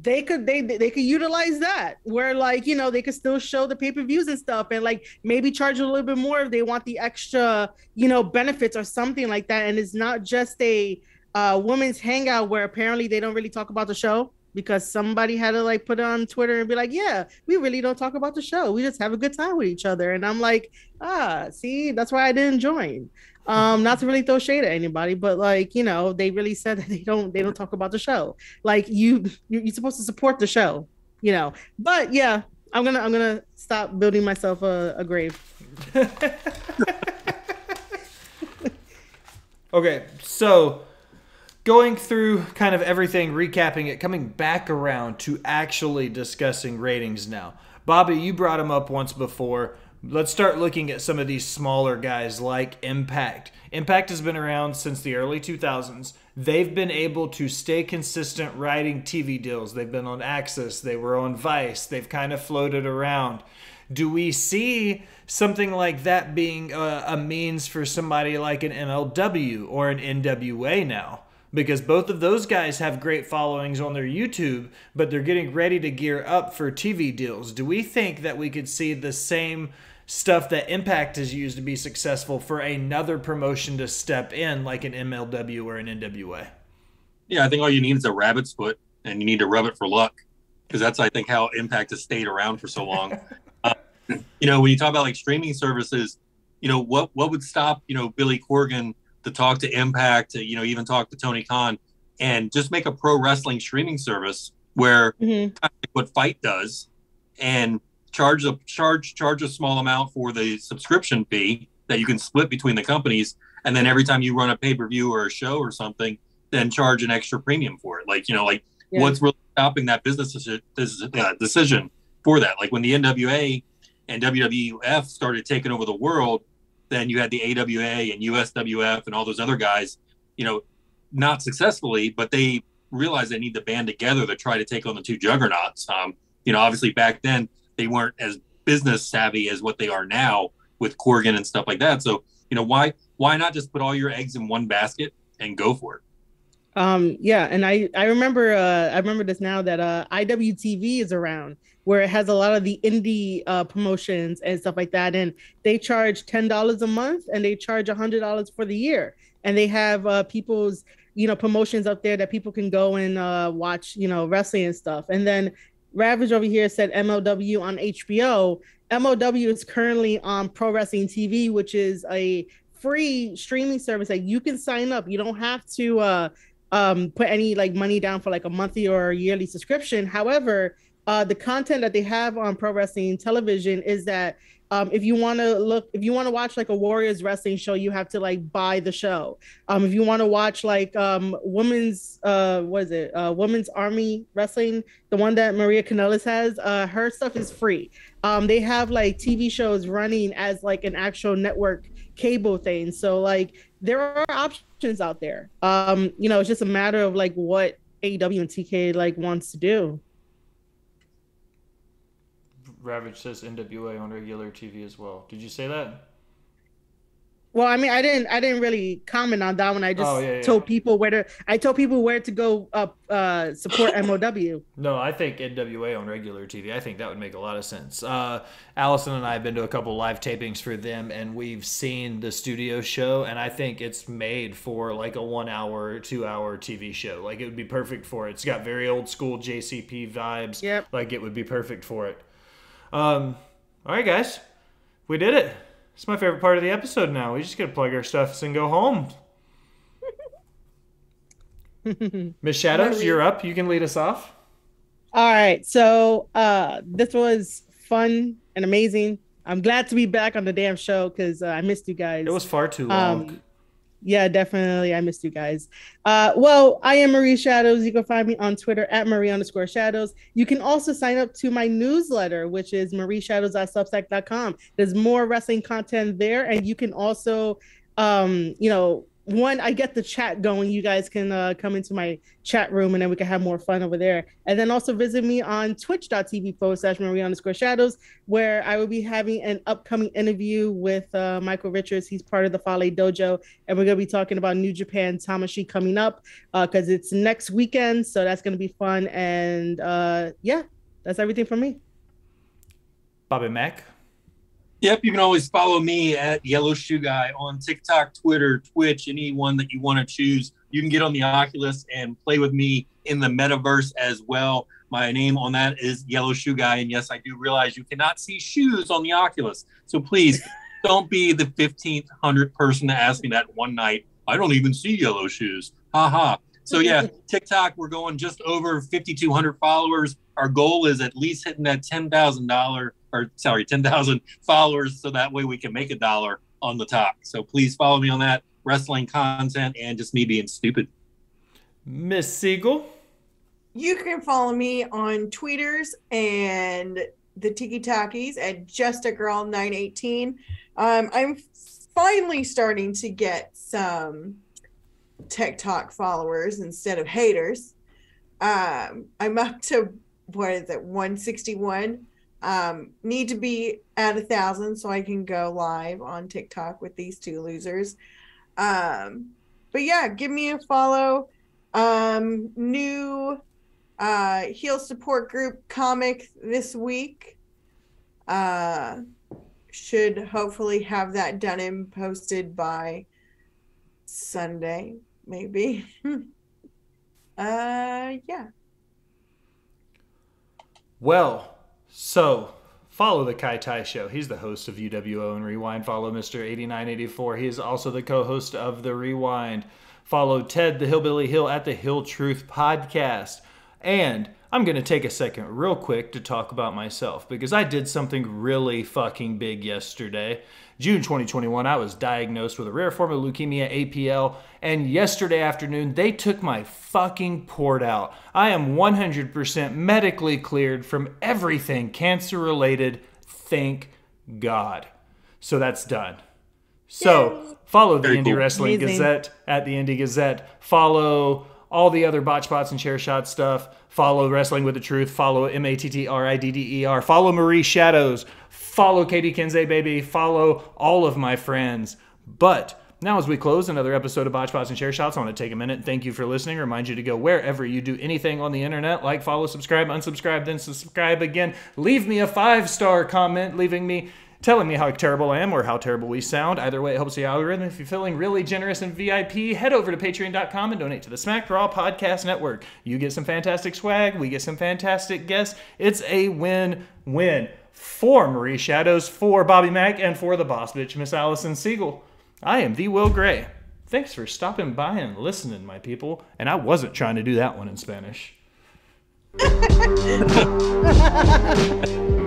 They could they they could utilize that where like you know they could still show the pay per views and stuff and like maybe charge a little bit more if they want the extra you know benefits or something like that. And it's not just a uh, women's hangout where apparently they don't really talk about the show because somebody had to like put it on Twitter and be like, yeah, we really don't talk about the show. We just have a good time with each other. And I'm like, ah, see, that's why I didn't join. Um, not to really throw shade at anybody, but like, you know, they really said *laughs* that they don't they don't talk about the show. Like you you're supposed to support the show, you know. But yeah, I'm gonna I'm gonna stop building myself a, a grave. *laughs* okay, so going through kind of everything, recapping it, coming back around to actually discussing ratings now. Bobby, you brought him up once before. Let's start looking at some of these smaller guys like Impact. Impact has been around since the early 2000s. They've been able to stay consistent writing TV deals. They've been on AXS, they were on Vice, they've kind of floated around. Do we see something like that being a, a means for somebody like an MLW or an NWA now? Because both of those guys have great followings on their YouTube, but they're getting ready to gear up for TV deals. Do we think that we could see the same stuff that Impact has used to be successful for another promotion to step in, like an MLW or an NWA? Yeah, I think all you need is a rabbit's foot, and you need to rub it for luck, because that's I think how Impact has stayed around for so long. *laughs* uh, you know, when you talk about like streaming services, you know what what would stop you know Billy Corgan to talk to Impact, to, you know, even talk to Tony Khan, and just make a pro wrestling streaming service where mm-hmm. kind of what FITE does, and charge a charge charge a small amount for the subscription fee that you can split between the companies, and then every time you run a pay per view or a show or something, then charge an extra premium for it. Like you know, like yeah. what's really stopping that business uh, decision for that? Like when the NWA and WWF started taking over the world then you had the AWA and USWF and all those other guys, you know, not successfully, but they realized they need to band together to try to take on the two juggernauts. Um, you know, obviously back then they weren't as business savvy as what they are now with Corgan and stuff like that. So, you know, why why not just put all your eggs in one basket and go for it? Um, yeah, and I I remember uh, I remember this now that uh, IWTV is around where it has a lot of the indie uh, promotions and stuff like that, and they charge ten dollars a month and they charge hundred dollars for the year, and they have uh, people's you know promotions up there that people can go and uh, watch you know wrestling and stuff, and then Ravage over here said MLW on HBO. MLW is currently on Pro Wrestling TV, which is a free streaming service that you can sign up. You don't have to uh, um, put any like money down for like a monthly or yearly subscription. However, uh, the content that they have on pro wrestling television is that um, if you want to look, if you want to watch like a Warriors wrestling show, you have to like buy the show. Um, if you want to watch like um, women's, uh, what is it, uh, women's army wrestling, the one that Maria Kanellis has, uh, her stuff is free. Um, they have like TV shows running as like an actual network cable thing. So like there are options out there. Um, you know, it's just a matter of like what AEW and TK like wants to do. Ravage says NWA on regular TV as well. Did you say that? Well, I mean, I didn't, I didn't really comment on that one. I just oh, yeah, yeah. told people where to, I told people where to go up, uh, support *coughs* MOW. No, I think NWA on regular TV. I think that would make a lot of sense. Uh, Alison and I have been to a couple live tapings for them, and we've seen the studio show, and I think it's made for like a one hour, two hour TV show. Like it would be perfect for it. It's got very old school JCP vibes. Yep. Like it would be perfect for it. Um, all right, guys, we did it. It's my favorite part of the episode now. We just gotta plug our stuffs and go home. *laughs* Miss Shadows, you're up. You can lead us off. All right. So uh this was fun and amazing. I'm glad to be back on the damn show because uh, I missed you guys. It was far too long. Um, yeah, definitely. I missed you guys. Uh, well, I am Marie Shadows. You can find me on Twitter at Marie underscore Shadows. You can also sign up to my newsletter, which is marieshadows.substack.com. There's more wrestling content there, and you can also, um, you know, one, I get the chat going. You guys can uh, come into my chat room, and then we can have more fun over there. And then also visit me on twitch.tv forward slash Marie underscore Shadows where I will be having an upcoming interview with uh, Michael Richards. He's part of the Fale Dojo, and we're going to be talking about New Japan Tamashii coming up because it's next weekend. So that's going to be fun. And uh, yeah, that's everything from me. Bobby Mack. Yep, you can always follow me at Yellow Shoe Guy on TikTok, Twitter, Twitch, any one that you want to choose. You can get on the Oculus and play with me in the metaverse as well. My name on that is Yellow Shoe Guy. And yes, I do realize you cannot see shoes on the Oculus. So please don't be the 15th hundred person to ask me that one night. I don't even see yellow shoes. Ha ha. So yeah, *laughs* TikTok, we're going just over 5,200 followers. Our goal is at least hitting that $10,000 or sorry, 10,000 followers. So that way we can make a dollar on the top. So please follow me on that wrestling content and just me being stupid. Miss Siegel. You can follow me on tweeters and the Tiki Takis at just a girl 918. Um, I'm finally starting to get some TikTok followers instead of haters. Um, I'm up to what is it, 161. Um, need to be at a thousand so I can go live on TikTok with these two losers. Um, but yeah, give me a follow. Um, new uh heel support group comic this week. Uh should hopefully have that done and posted by Sunday, maybe. *laughs* uh yeah. Well, so follow the KyTy Show. He's the host of UWO and Rewind. Follow Mr. 8984. He is also the co host of The Rewind. Follow Ted the Hillbilly Hill at the Hill Truth Podcast. And I'm going to take a second, real quick, to talk about myself because I did something really fucking big yesterday. June 2021, I was diagnosed with a rare form of leukemia, APL, and yesterday afternoon, they took my fucking port out. I am 100% medically cleared from everything cancer related. Thank God. So that's done. So follow the Very Indie cool. Wrestling Amazing. Gazette at the Indie Gazette. Follow all the other botch spots and chair shot stuff. Follow Wrestling with the Truth. Follow M A T T R I D D E R. Follow Marie Shadows. Follow Katie Kinsey, baby. Follow all of my friends. But now, as we close another episode of Botch Spots and Chair Shots, I want to take a minute and thank you for listening. Remind you to go wherever you do anything on the internet, like, follow, subscribe, unsubscribe, then subscribe again. Leave me a five star comment, leaving me telling me how terrible I am or how terrible we sound. Either way, it helps the algorithm. If you're feeling really generous and VIP, head over to patreon.com and donate to the Smack Raw Podcast Network. You get some fantastic swag, we get some fantastic guests. It's a win win for Marie Shadows, for Bobby Mack, and for the boss bitch, Miss Alison Siegel. I am the Will Gray. Thanks for stopping by and listening, my people. And I wasn't trying to do that one in Spanish. *laughs*